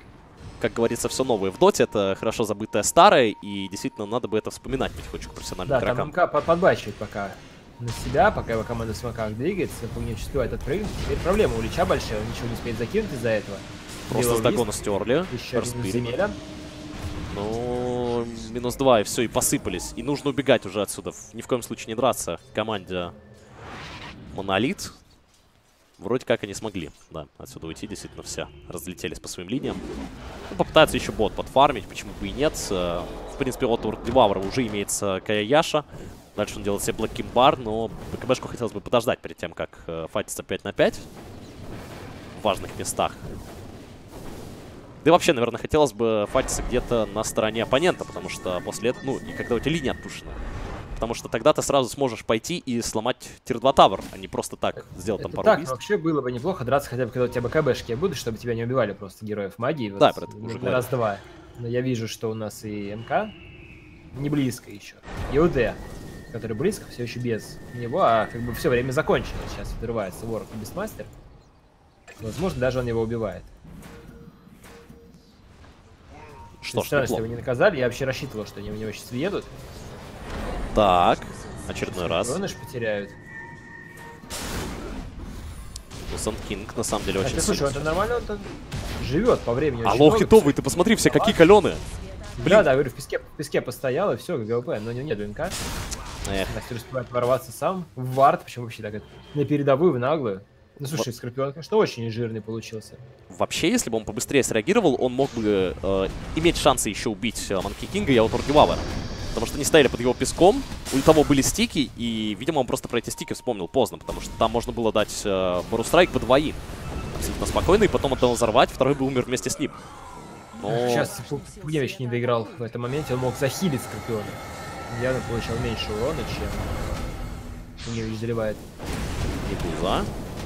как говорится, все новое в доте, это хорошо забытое старое, и действительно надо бы это вспоминать потихонечку профессиональным Да, там игрокам. МК по- подбачивает пока на себя, пока его команда в смоках двигается, не успевает отпрыгнуть. Теперь проблема у Лича большая, он ничего не успеет закинуть из-за этого. Просто с догона стерли. Еще один земеля. Ну, минус два, и все, и посыпались. И нужно убегать уже отсюда. Ни в коем случае не драться команде Монолит. Вроде как они смогли, да, отсюда уйти, действительно все разлетелись по своим линиям. Ну, попытаются еще бот подфармить, почему бы и нет. Э, В принципе, от Девавра уже имеется Кая Яша. Дальше он делает себе Блэк но БКБшку хотелось бы подождать перед тем, как э, файтиться 5 на 5 в важных местах. Да и вообще, наверное, хотелось бы файтиться где-то на стороне оппонента, потому что после этого, ну, и когда у тебя линия отпушена. Потому что тогда ты сразу сможешь пойти и сломать тир-2 тавер, а не просто так сделать там Это пару так, убийств. вообще было бы неплохо драться хотя бы, когда у тебя БКБшки будут, чтобы тебя не убивали просто героев магии. Вот, Да, про это уже раз-два. Но я вижу, что у нас и МК не близко еще. И УД, который близко, все еще без него, а как бы все время закончено. Сейчас отрывается Ворк и Бестмастер. Возможно, даже он его убивает. Что ж, Странно, что его не наказали. Я вообще рассчитывал, что они у него сейчас въедут. Так, очередной раз. Урона ж потеряют. Санд Кинг на самом деле А очень ты, слушай, это нормально, он живет по времени Алло, много. хитовый, ты посмотри, все какие каленые. Да, да, говорю, в песке, в песке постоял, и все, ГВП, но у него нет ДНК. Эх, Мастер успевает ворваться сам в вард, причем вообще так, на передовую, в наглую. Ну, слушай, Скорпион, конечно, очень жирный получился. Вообще, если бы он побыстрее среагировал, он мог бы э, иметь шансы еще убить э, Манки Кинга и Ауторги Вавера. Потому что они стояли под его песком, у того были стики, и, видимо, он просто про эти стики вспомнил поздно, потому что там можно было дать э, Барустрайк по двоим. Абсолютно спокойно, и потом одного взорвать, второй бы умер вместе с ним. Но... Сейчас Пугневич не доиграл в этом моменте, он мог захилить Скорпиона. Явно получал меньше урона, чем Пугневич заливает. Медуза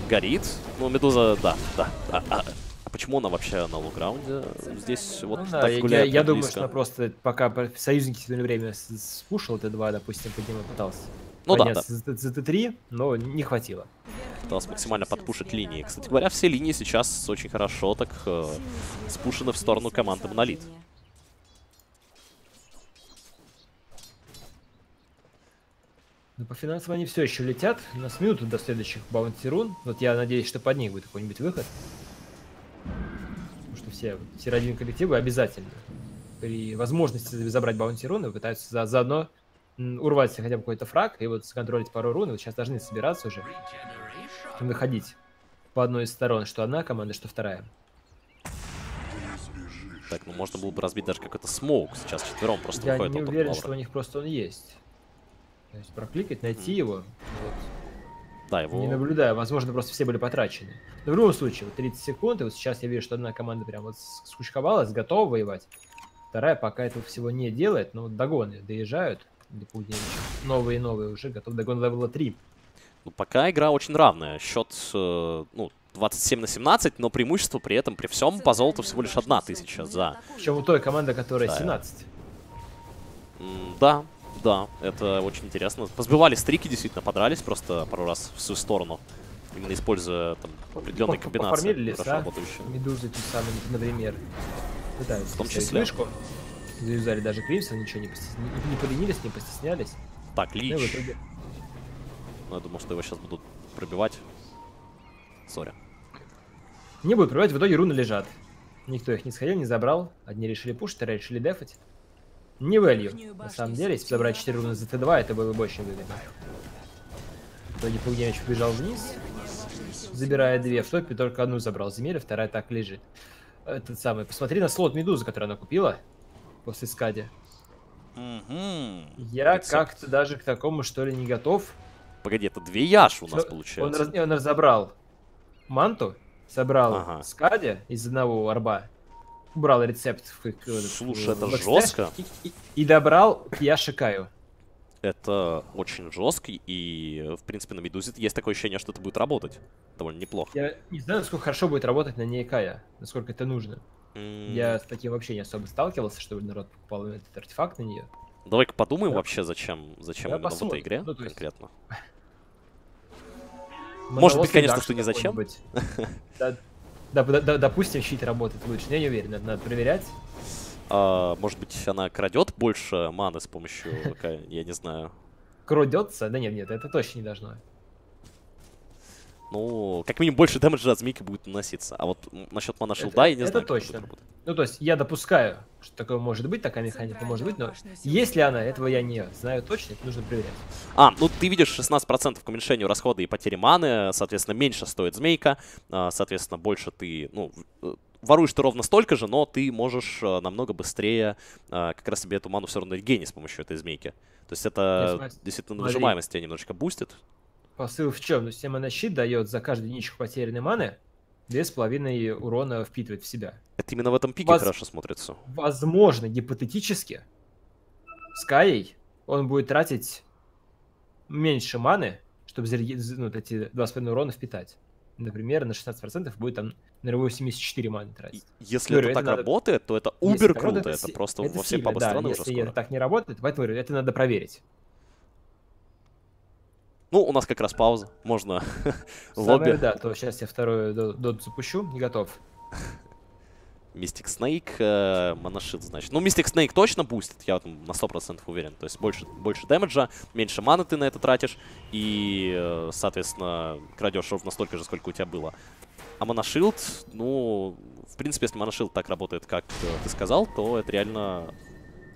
горит. Ну, Медуза, да, да. А, а- а почему она вообще на low-ground е здесь вот Ну да, так я, гуляет я- я думаю, что она просто пока по- союзники тянули время спушил Т2, допустим, поднимать пытался. Ну да, да. За, за Т3, но не хватило. Пытался максимально подпушить линии. Кстати говоря, все линии сейчас очень хорошо так э, спушены в сторону команды Монолит. Но по финансам они все еще летят. У нас минуты до следующих bounty рун. Вот я надеюсь, что под них будет какой-нибудь выход. Потому что все, все родные коллективы обязательно при возможности забрать баунти руны пытаются за, заодно урвать хотя бы какой-то фраг и вот сконтролить пару рун. И вот сейчас должны собираться уже. Выходить по одной из сторон, что одна команда, что вторая. Так, ну можно было бы разбить даже какой-то смоук. Сейчас четвером просто Я не уверен, что у них просто он есть. То есть прокликать, найти его. Вот. Да, его... Не наблюдаю, возможно, просто все были потрачены. Но в любом случае, вот 30 секунд, и вот сейчас я вижу, что одна команда прям вот скучковалась, готова воевать. Вторая пока этого всего не делает, но вот догоны доезжают. до. Новые и новые уже готов догон левела 3. Ну, пока игра очень равная. Счет, э, ну, 27 на 17, но преимущество при этом, при всем, по золоту всего лишь одна тысяча за... Причем у той команды, которая Да. 17. М, Да, да, это очень интересно. Позбивали стрики, действительно, подрались просто пару раз в свою сторону. Именно используя там определенные комбинации, леса. хорошо работающие. Медузы те самые, например. Пытаются В том числе. вышку. Завязали даже Crimson, ничего не, постес- не, не поленились, не постеснялись. Так, Ну Лич. итоге Ну, я думал, что его сейчас будут пробивать. Сори. Не будут пробивать, в итоге руны лежат. Никто их не сходил, не забрал. Одни решили пушить, вторые решили дефать. Не value. На самом деле, если забрать 4 руны за Т2, это было бы очень выгодно. В итоге Пугневич побежал вниз, забирая две. В топе только одну забрал земель, вторая так лежит. Этот самый. Посмотри на слот Медузы, который она купила после скади. Я как-то даже к такому, что ли, не готов. Погоди, это две Яш у нас получается. Он, раз- он разобрал манту, собрал Ага. скади из одного орба, убрал рецепт Слушай, это жестко. И, и- и добрал к Яшикаю. Это очень жестко, и, в принципе, на Медузе есть такое ощущение, что это будет работать довольно неплохо. Я не знаю, насколько хорошо будет работать на ней Кая, насколько это нужно. М, Я с таким вообще не особо сталкивался, чтобы народ покупал этот артефакт на нее. Давай-ка подумаем Да. вообще, зачем, зачем Да, именно в этой посмотрим. игре Ну, есть- конкретно. Может быть, конечно, что не зачем. да, допустим, щит работает лучше. Я не уверен, надо, надо проверять. А, может быть, она крадет больше маны с помощью, я не знаю. Крадется? Да нет, нет, это точно не должно. Ну, как минимум больше дэмэджа от змейки будет наноситься. А вот насчет мана шилда Это- я не это знаю, как точно. Ну, то есть, я допускаю, что такое может быть, такая механика может быть, но если она, этого я не знаю точно, это нужно проверять. А, ну ты видишь 16% к уменьшению расхода и потери маны, соответственно, меньше стоит змейка, а, соответственно, больше ты, ну, э, воруешь ты ровно столько же, но ты можешь э, намного быстрее а, как раз себе эту ману все равно регенить с помощью этой змейки. То есть это действительно смотри. выжимаемость тебя немножечко бустит. Посыл в чем? Ну, система на щит дает за каждую единичку потерянной маны две с половиной урона впитывает в себя. Это именно в этом пике Вас- хорошо смотрится. Возможно, гипотетически, с Каей он будет тратить меньше маны, чтобы ну, вот эти 2,5 урона впитать. Например, на 16% будет там на 74 маны тратить. Если Говорю, это это так надо- работает, то это убер круто, это си- просто это во все сильно, пабы да, страны уже если скоро. это так не работает, поэтому говорю, это надо проверить. Ну, у нас как раз пауза, можно лобби. да, то сейчас я вторую до- дот запущу, не готов. Мистик Снейк, э, Моношит, значит. Ну, Мистик Снейк точно бустит, я вот на 100% уверен. То есть больше, больше дэмэджа, меньше маны ты на это тратишь. И, э, соответственно, крадешь ровно столько же, сколько у тебя было. А Моношилд, ну, в принципе, если Моношилд так работает, как э, ты сказал, то это реально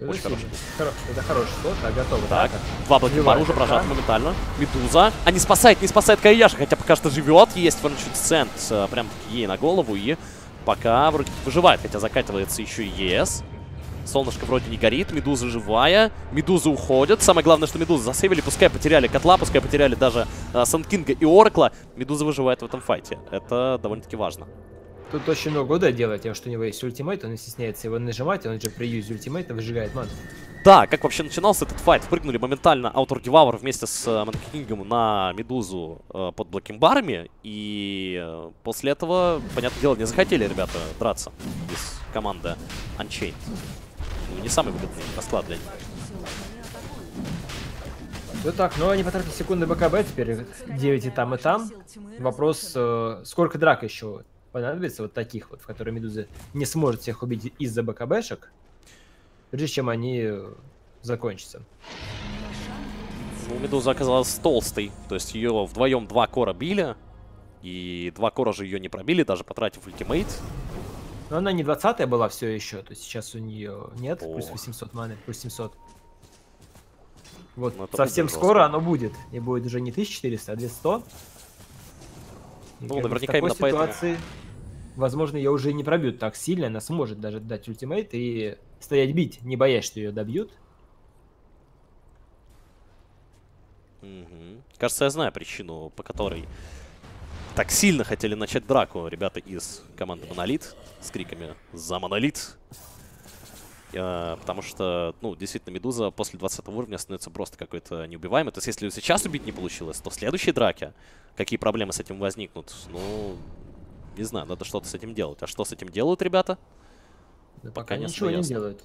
очень хороший. Хоро- Это хороший ход, а готово. Так, два Блэкимара уже прожаты моментально. Медуза. А не спасает, не спасает Каяша, хотя пока что живет. Есть Фанчуцент прям ей на голову и пока вроде выживает, хотя закатывается еще и ЕС. Солнышко вроде не горит, Медуза живая, Медуза уходит. Самое главное, что Медуза засейвили, пускай потеряли Котла, пускай потеряли даже э, Сандкинга и Оракла. Медуза выживает в этом файте. Это довольно-таки важно. Тут очень много ОД делает, тем, что у него есть ультимейт, он не стесняется его нажимать, он же при юзе ультимейта выжигает ману. Да, как вообще начинался этот файт? Прыгнули моментально Outworld Devourer вместе с э, Манки Кингом на Медузу э, под Black King Bar ами. И э, после этого, понятное дело, не захотели ребята драться из команды Unchained. Ну, не самый выгодный расклад для них. Ну так, ну они потратили секунды БКБ, теперь 9 и там, и там. Вопрос, э, сколько драк еще понадобится, вот таких вот, в которые Медуза не сможет всех убить из-за БКБшек, прежде чем они э, закончатся. Ну, Медуза оказалась толстой. То есть ее вдвоем два кора били. И два кора же ее не пробили, даже потратив ультимейт. Но она не 20 была все еще, то есть сейчас у нее нет, плюс О. 800 маны, плюс 700. Вот Ну, совсем скоро оно будет. И будет уже не 1400, а 2100. Ну, как наверняка в такой именно поэтому. ситуации, возможно, ее уже и не пробьют так сильно, она сможет даже дать ультимейт и стоять бить, не боясь, что ее добьют. Мгм. Кажется, я знаю причину, по которой так сильно хотели начать драку ребята из команды Монолит с криками «За Монолит!». Э, Потому что, ну, действительно, Медуза после 20 уровня становится просто какой-то неубиваемый. То есть, если сейчас убить не получилось, то в следующей драке какие проблемы с этим возникнут? Ну, не знаю, надо что-то с этим делать. А что с этим делают ребята? Но Пока пока не ничего не делают.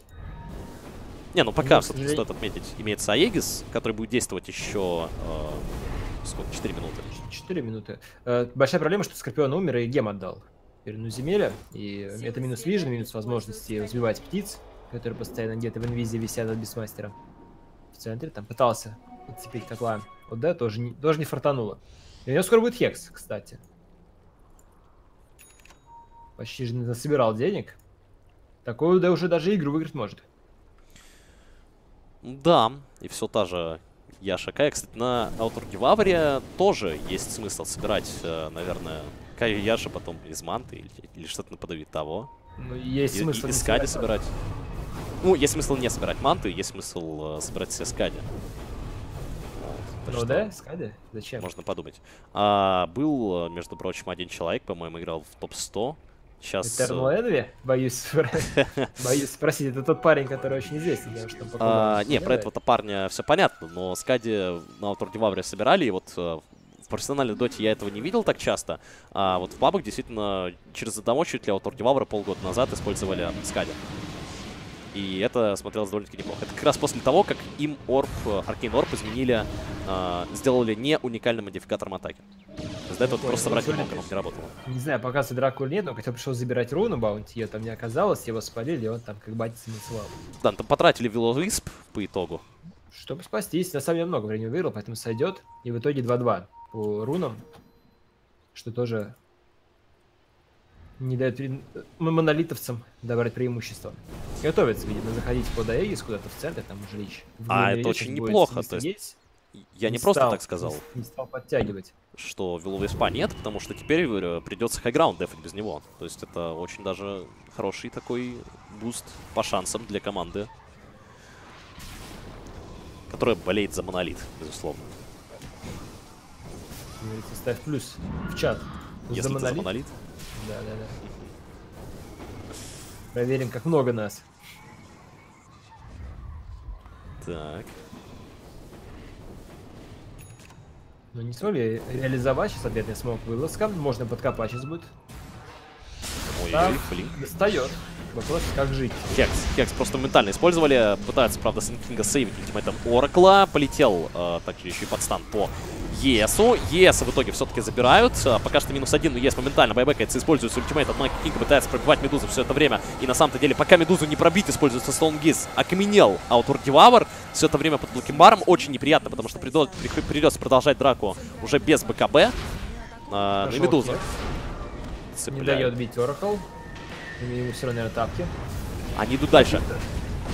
Не, ну пока Ну, все-таки стоит отметить, имеется Аегис, который будет действовать еще... э, сколько? 4 минуты. 4 минуты. Э, Большая проблема, что Скорпион умер и гем отдал. Перну земеля. И это минус вижен, минус возможности сбивать птиц, которые постоянно где-то в инвизе висят от бисмастера. В центре там пытался подцепить котла. Вот да, тоже не, тоже не фартануло. И у него скоро будет хекс, кстати. Почти же насобирал денег. Такой да уже даже игру выиграть может. Да, и все та же Яша Кая. Кстати, на Outer Devourer тоже есть смысл собирать, э, наверное, Каю Яша потом из манты или, или что-то наподобие того. Ну, есть И, смысл и, не Скади собирать. Ну, есть смысл не собирать манты, есть смысл э, собирать все Скади. Вот, Ну что да, Скади? Зачем? Можно подумать. А, был, э, между прочим, один человек, по-моему, играл в топ-100. Сейчас... Eternal Envy? Боюсь, спро- боюсь спросить. Это тот парень, который очень известен. там А, не, про этого-то парня все понятно, но Скади на Devourer собирали, и вот э, в профессиональной доте я этого не видел так часто, а вот в пабах действительно через одного чуть ли Devourer полгода назад использовали Скади. И это смотрелось довольно-таки неплохо. Это как раз после того, как им Орб, Аркейн Орб изменили, э, сделали не уникальным модификатором атаки. То есть до этого просто собрать не ну, мог, оно не работало. Не знаю, показывает Дракуль нет, но хотя пришел забирать руну Баунти, ее там не оказалось, его спалили, и он там как батя танцевал. Да, там потратили Wisp по итогу. Чтобы спастись, на самом деле много времени выиграл, поэтому сойдет. И в итоге 2-2 по рунам, что тоже не дает монолитовцам добрать преимущество. Готовится, видимо, заходить под Аегис куда-то в центр, там уже Лич. А, это очень неплохо, то есть Я не, не просто стал- так сказал. Не, стал подтягивать. что Виллу Веспа нет, потому что теперь придется хайграунд дефать без него. То есть это очень даже хороший такой буст по шансам для команды, которая болеет за монолит, безусловно. Ставь плюс в чат. Если За ты за монолит? Да, да, да. Проверим, как много нас. Так. Ну не смогли реализовать, сейчас ответная smoke вылазка. Можно подкопать сейчас будет. Ой, блин. достает. Вопрос, как жить. Хекс. Хекс просто моментально использовали. Пытаются, правда, Сенкинга сейвить ультимейтом Оракла. Полетел э, также еще и подстан по ЕСу. ЕСа в итоге все-таки забирают. А, пока что минус один, но ЕС моментально байбекается, используется ультимейт от Майка Кинга, пытается пробивать Медузу все это время. И на самом-то деле, пока Медузу не пробить, используется Стоунгиз. Окаменел Аутур Девавр. Все это время под Блокимбаром. Очень неприятно, потому что придется продолжать драку уже без БКБ. А, ну и Медуза. Не дает бить Оракл. Ему все равно, наверное, тапки. Они идут дальше.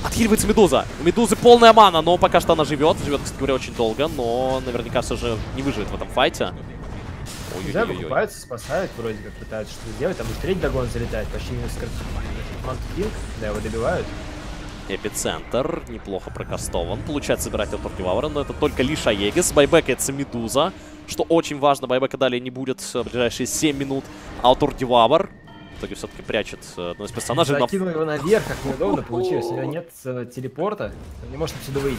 Отхиливается Медуза. У Медузы полная мана, но пока что она живет. Живет, кстати говоря, очень долго, но наверняка все же не выживет в этом файте. Да, выкупаются, спасают, вроде как пытаются что-то сделать. Там быстрее догон залетает, почти несколько Манкинг, да, его добивают. Эпицентр неплохо прокастован. Получается собирать от Вавара, но это только лишь Аегис. Байбекается Медуза, что очень важно. Байбека далее не будет в ближайшие 7 минут. Аутур Девавар итоге все-таки прячет э, одного из персонажей. Закинул но... его наверх, как неудобно получилось. У него нет э, телепорта, не может отсюда выйти.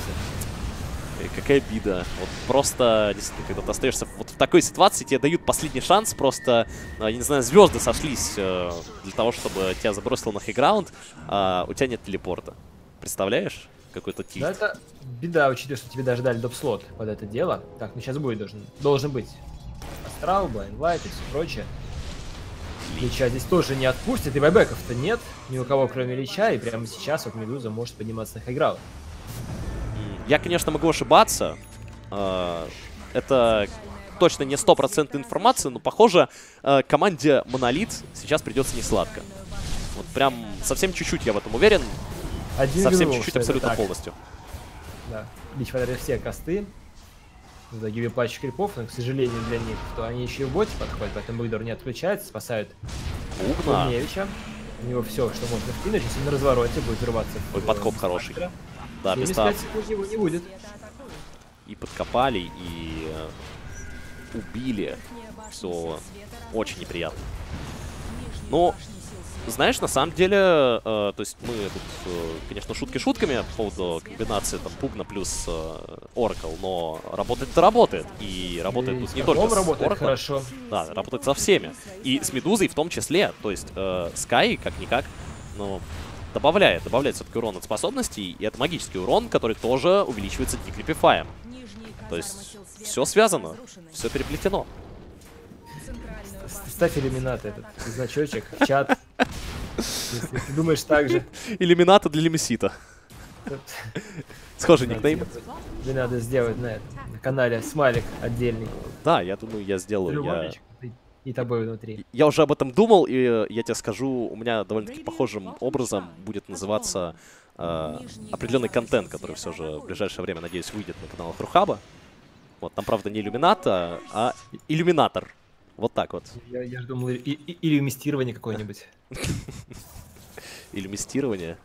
И какая обида. Вот просто, действительно, когда ты остаешься вот в такой ситуации, тебе дают последний шанс, просто, э, я не знаю, звезды сошлись для того, чтобы тебя забросило на хейграунд, а у тебя нет телепорта. Представляешь? Какой-то тип. Да, это беда, учитывая, что тебе даже дали доп-слот под это дело. Так, ну сейчас будет должен, должен быть. Астрал, Blinding Light и все прочее. Лича здесь тоже не отпустит, и байбеков-то нет ни у кого, кроме Лича, и прямо сейчас вот Медуза может подниматься на хайграунд. Я, конечно, могу ошибаться. А, это точно не стопроцентная информация, но, похоже, а, команде Монолит сейчас придется не сладко. Вот прям совсем чуть-чуть я в этом уверен. Один совсем чуть-чуть, абсолютно полностью. Да, Лич все косты загибе патч крипов, но, к сожалению для них, то они еще и в боте подходят, поэтому Багдор не отключается, спасают Умневича. У него все, что можно вкинуть, если на развороте будет взрываться. Ой, подкоп хороший. Да, без его не будет. И подкопали, и э, убили. Все очень неприятно. Но знаешь, на самом деле, э, то есть мы тут, э, конечно, шутки шутками по поводу комбинации там Пугна плюс э, Oracle, но работает-то работает. И работает и тут не только с работает Oracle, хорошо. Да, работает со всеми. И с Медузой в том числе. То есть э, Sky, как-никак, ну, добавляет, добавляет все-таки урон от способностей. И это магический урон, который тоже увеличивается декрипифаем. То есть все связано, все переплетено. Ставь иллюминат этот, значочек, чат. Если ты думаешь так же. Иллюмината для лимесита. Схожий никнейм. Мне надо сделать на, на канале смайлик отдельный. Да, я думаю, я сделаю. Я... И тобой внутри. Я уже об этом думал, и я тебе скажу, у меня довольно-таки похожим образом будет называться э, определенный контент, который все же в ближайшее время, надеюсь, выйдет на каналах Рухаба. Вот, там, правда, не иллюмината, а иллюминатор. Вот так вот. Я, я же думал, и, и, или инвестирование какое-нибудь. Или инвестирование.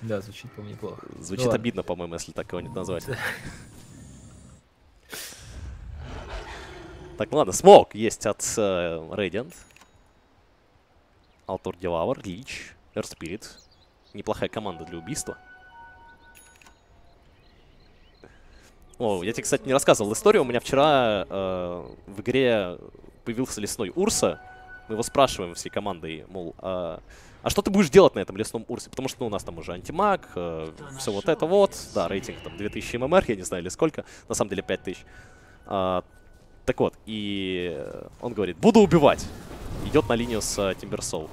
Да, звучит, по-моему, неплохо. Звучит ну, обидно, по-моему, если так кого-нибудь назвать. Так, ну ладно, смог есть от uh, Radiant. Алтор Девавр, Лич, Эрспирит. Неплохая команда для убийства. О, я тебе, кстати, не рассказывал историю. У меня вчера э, в игре появился лесной Урса. Мы его спрашиваем всей командой, мол, а, а что ты будешь делать на этом лесном Урсе? Потому что ну, у нас там уже антимаг, э, все вот это вот. Да, рейтинг там 2000 ММР, я не знаю или сколько. На самом деле 5000. А, так вот, и он говорит, буду убивать. Идет на линию с uh, Тимберсоу.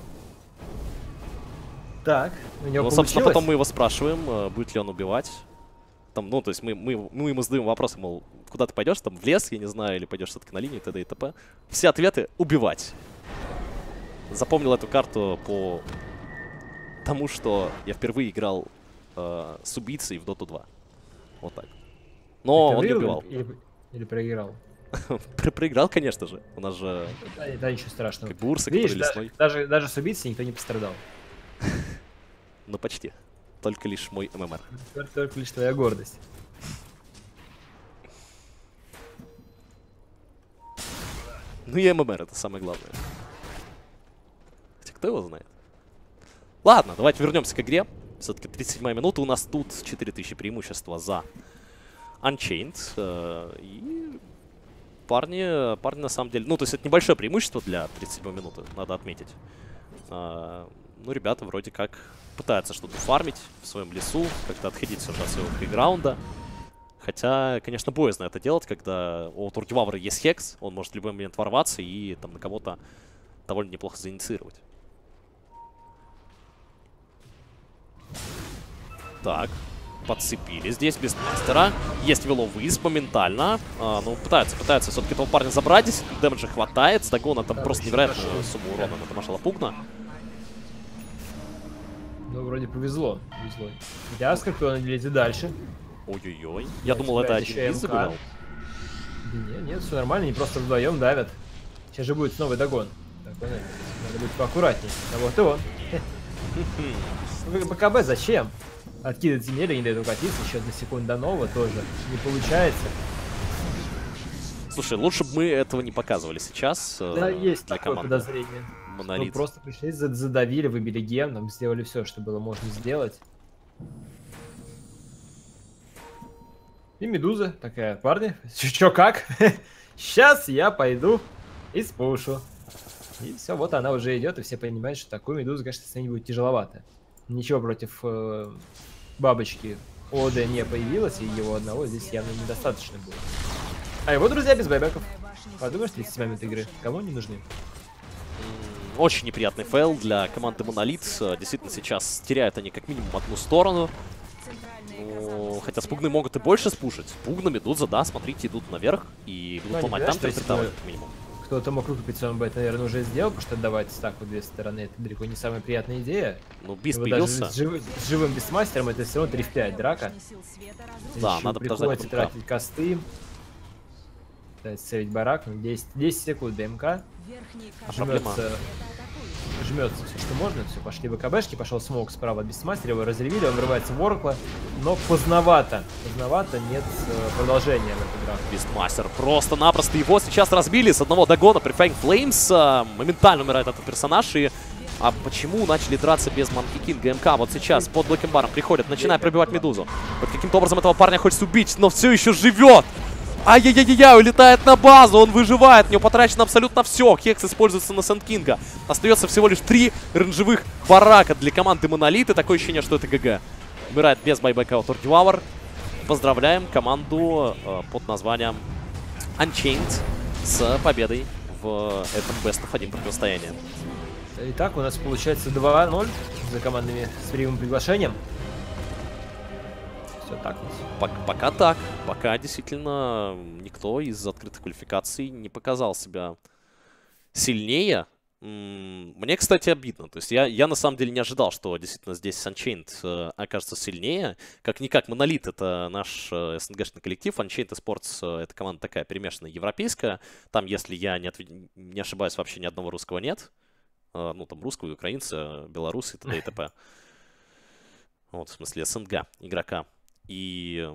Так, у него Ну, собственно, потом мы его спрашиваем, э, будет ли он убивать. Там, ну, то есть мы, мы, мы ему задаем вопрос, мол, куда ты пойдешь, там, в лес, я не знаю, или пойдешь все-таки на линию, т.д. и т.п. Все ответы — убивать. Запомнил эту карту по тому, что я впервые играл э, с убийцей в Доту 2. Вот так. Но он не убивал. Или, или проиграл? Проиграл, конечно же. У нас же... Да, да ничего страшного. Как бурсы, Видишь, даже, даже, даже с убийцей никто не пострадал. ну, почти. Только лишь мой ММР. Только лишь твоя гордость. Ну и ММР, это самое главное. Хотя кто его знает? Ладно, давайте вернемся к игре. Все-таки 37 минута. У нас тут 4000 преимущества за Unchained. Э, и парни, парни на самом деле... Ну, то есть это небольшое преимущество для 37 минуты, надо отметить. Э, ну, ребята вроде как пытаются что-то фармить в своем лесу, как-то отходить все же от своего плейграунда. Хотя, конечно, боязно это делать, когда у Турдивавра есть хекс, он может в любой момент ворваться и там на кого-то довольно неплохо заинициировать. Так, подцепили здесь без мастера. Есть веловыз моментально. А, ну, пытается, пытается все-таки этого парня забрать. Здесь дэмэджа хватает. С догона там просто невероятную сумму урона на Тамашала Пугна. Ну, вроде повезло. повезло. Хотя Скорпион летит дальше. Ой-ой-ой. Я думал, это один из. Да нет, нет, все нормально, они просто вдвоем давят. Сейчас же будет новый догон. Такой, надо быть поаккуратнее. А вот и он. БКБ зачем? Откидывать земель, не дает укатиться, еще одна секунда до нового тоже. Не получается. Слушай, лучше бы мы этого не показывали сейчас. Э, да, э, есть такое команды. подозрение. Монолит. Мы просто пришли, задавили, выбили ген, там сделали все, что было можно сделать. И Медуза такая, парни, чё как? Сейчас я пойду и спушу. И все, вот она уже идет, и все понимают, что такую Медузу, конечно, с ней будет тяжеловато. Ничего против э, бабочки ОД не появилось, и его одного здесь явно недостаточно будет. А его друзья без байбеков. Подумаешь, 30 минут игры. Кому они нужны? Очень неприятный фейл для команды Монолит. Действительно, сейчас теряют они как минимум одну сторону. Ну, хотя с Пугны могут и больше спушить. Пугна, Медуза, да, смотрите, идут наверх и будут ну, по мальтам как минимум. Кто-то мог выкупить сам бы это, наверное, уже сделал, потому что отдавать стаку две стороны это далеко не самая приятная идея. Ну, Бис появился. С, жив... с живым Бисмастером это все равно 3 в 5 драка. Да, Еще надо приходится тратить косты. Пытается сейвить барак, ну 10, 10 секунд ДМК. А жмется, жмется все, что можно. Все, пошли БКБшки, пошел смог справа без мастера, его разревили, он врывается в Оркла, но поздновато. Поздновато, нет э, продолжения в этой игре. Бистмастер просто-напросто его сейчас разбили с одного догона при Фэнк Флеймс. Моментально умирает этот персонаж и а почему начали драться без Манки Кинга МК? Вот сейчас под Блэким Баром приходят, начиная пробивать Медузу. Вот каким-то образом этого парня хочется убить, но все еще живет. Ай-яй-яй-яй, улетает на базу, он выживает, у него потрачено абсолютно все. Хекс используется на Сент Кинга. Остается всего лишь три рейнджевых барака для команды Монолит, и такое ощущение, что это ГГ. Умирает без байбека от Ордивавр. Поздравляем команду э, под названием Unchained с победой в этом Best of 1 противостоянии. Итак, у нас получается 2-0 за командами с прямым приглашением все так вот. Пока так. Пока действительно никто из открытых квалификаций не показал себя сильнее. Мне, кстати, обидно. То есть я, я на самом деле не ожидал, что действительно здесь Unchained э, окажется сильнее. Как-никак Монолит — это наш э, СНГшный коллектив. Unchained Esports э, — это команда такая перемешанная европейская. Там, если я не, отв... не ошибаюсь, вообще ни одного русского нет. Ну, там русского, украинца, белорусы и т.д. и т.п. Вот, в смысле СНГ игрока. И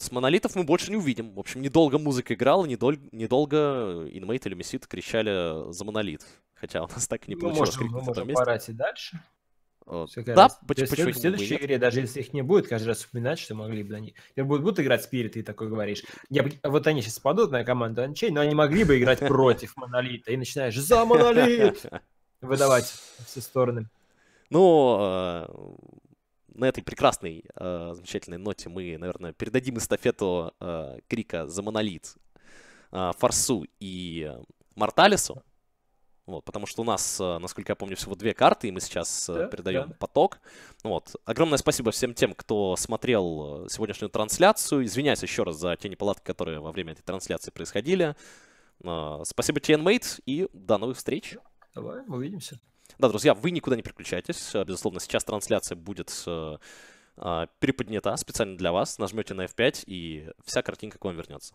с монолитов мы больше не увидим. В общем, недолго музыка играла, недолго, недолго Инмейт или Мессит кричали за монолит. Хотя у нас так и не мы получилось. Можем, мы можем порать и дальше. Вот. да, почему, почему в следующей игре, даже если их не будет, каждый раз упоминать, что могли бы они... Будут, будут играть Спирит, ты такой говоришь. Я, вот они сейчас падут на команду Анчей, но они могли бы играть против Монолита. И начинаешь «За Монолит!» выдавать все стороны. Ну, э, на этой прекрасной, э, замечательной ноте мы, наверное, передадим эстафету э, Крика за Монолит э, Форсу и Морталису. Вот, потому что у нас, э, насколько я помню, всего две карты, и мы сейчас э, да, передаем да. поток. Вот. Огромное спасибо всем тем, кто смотрел э, сегодняшнюю трансляцию. Извиняюсь еще раз за те неполадки, которые во время этой трансляции происходили. Спасибо, TNMate, и до новых встреч. Давай, увидимся. Да, друзья, вы никуда не переключайтесь. Безусловно, сейчас трансляция будет э, а, переподнята специально для вас. Нажмете на F5, и вся картинка к вам вернется.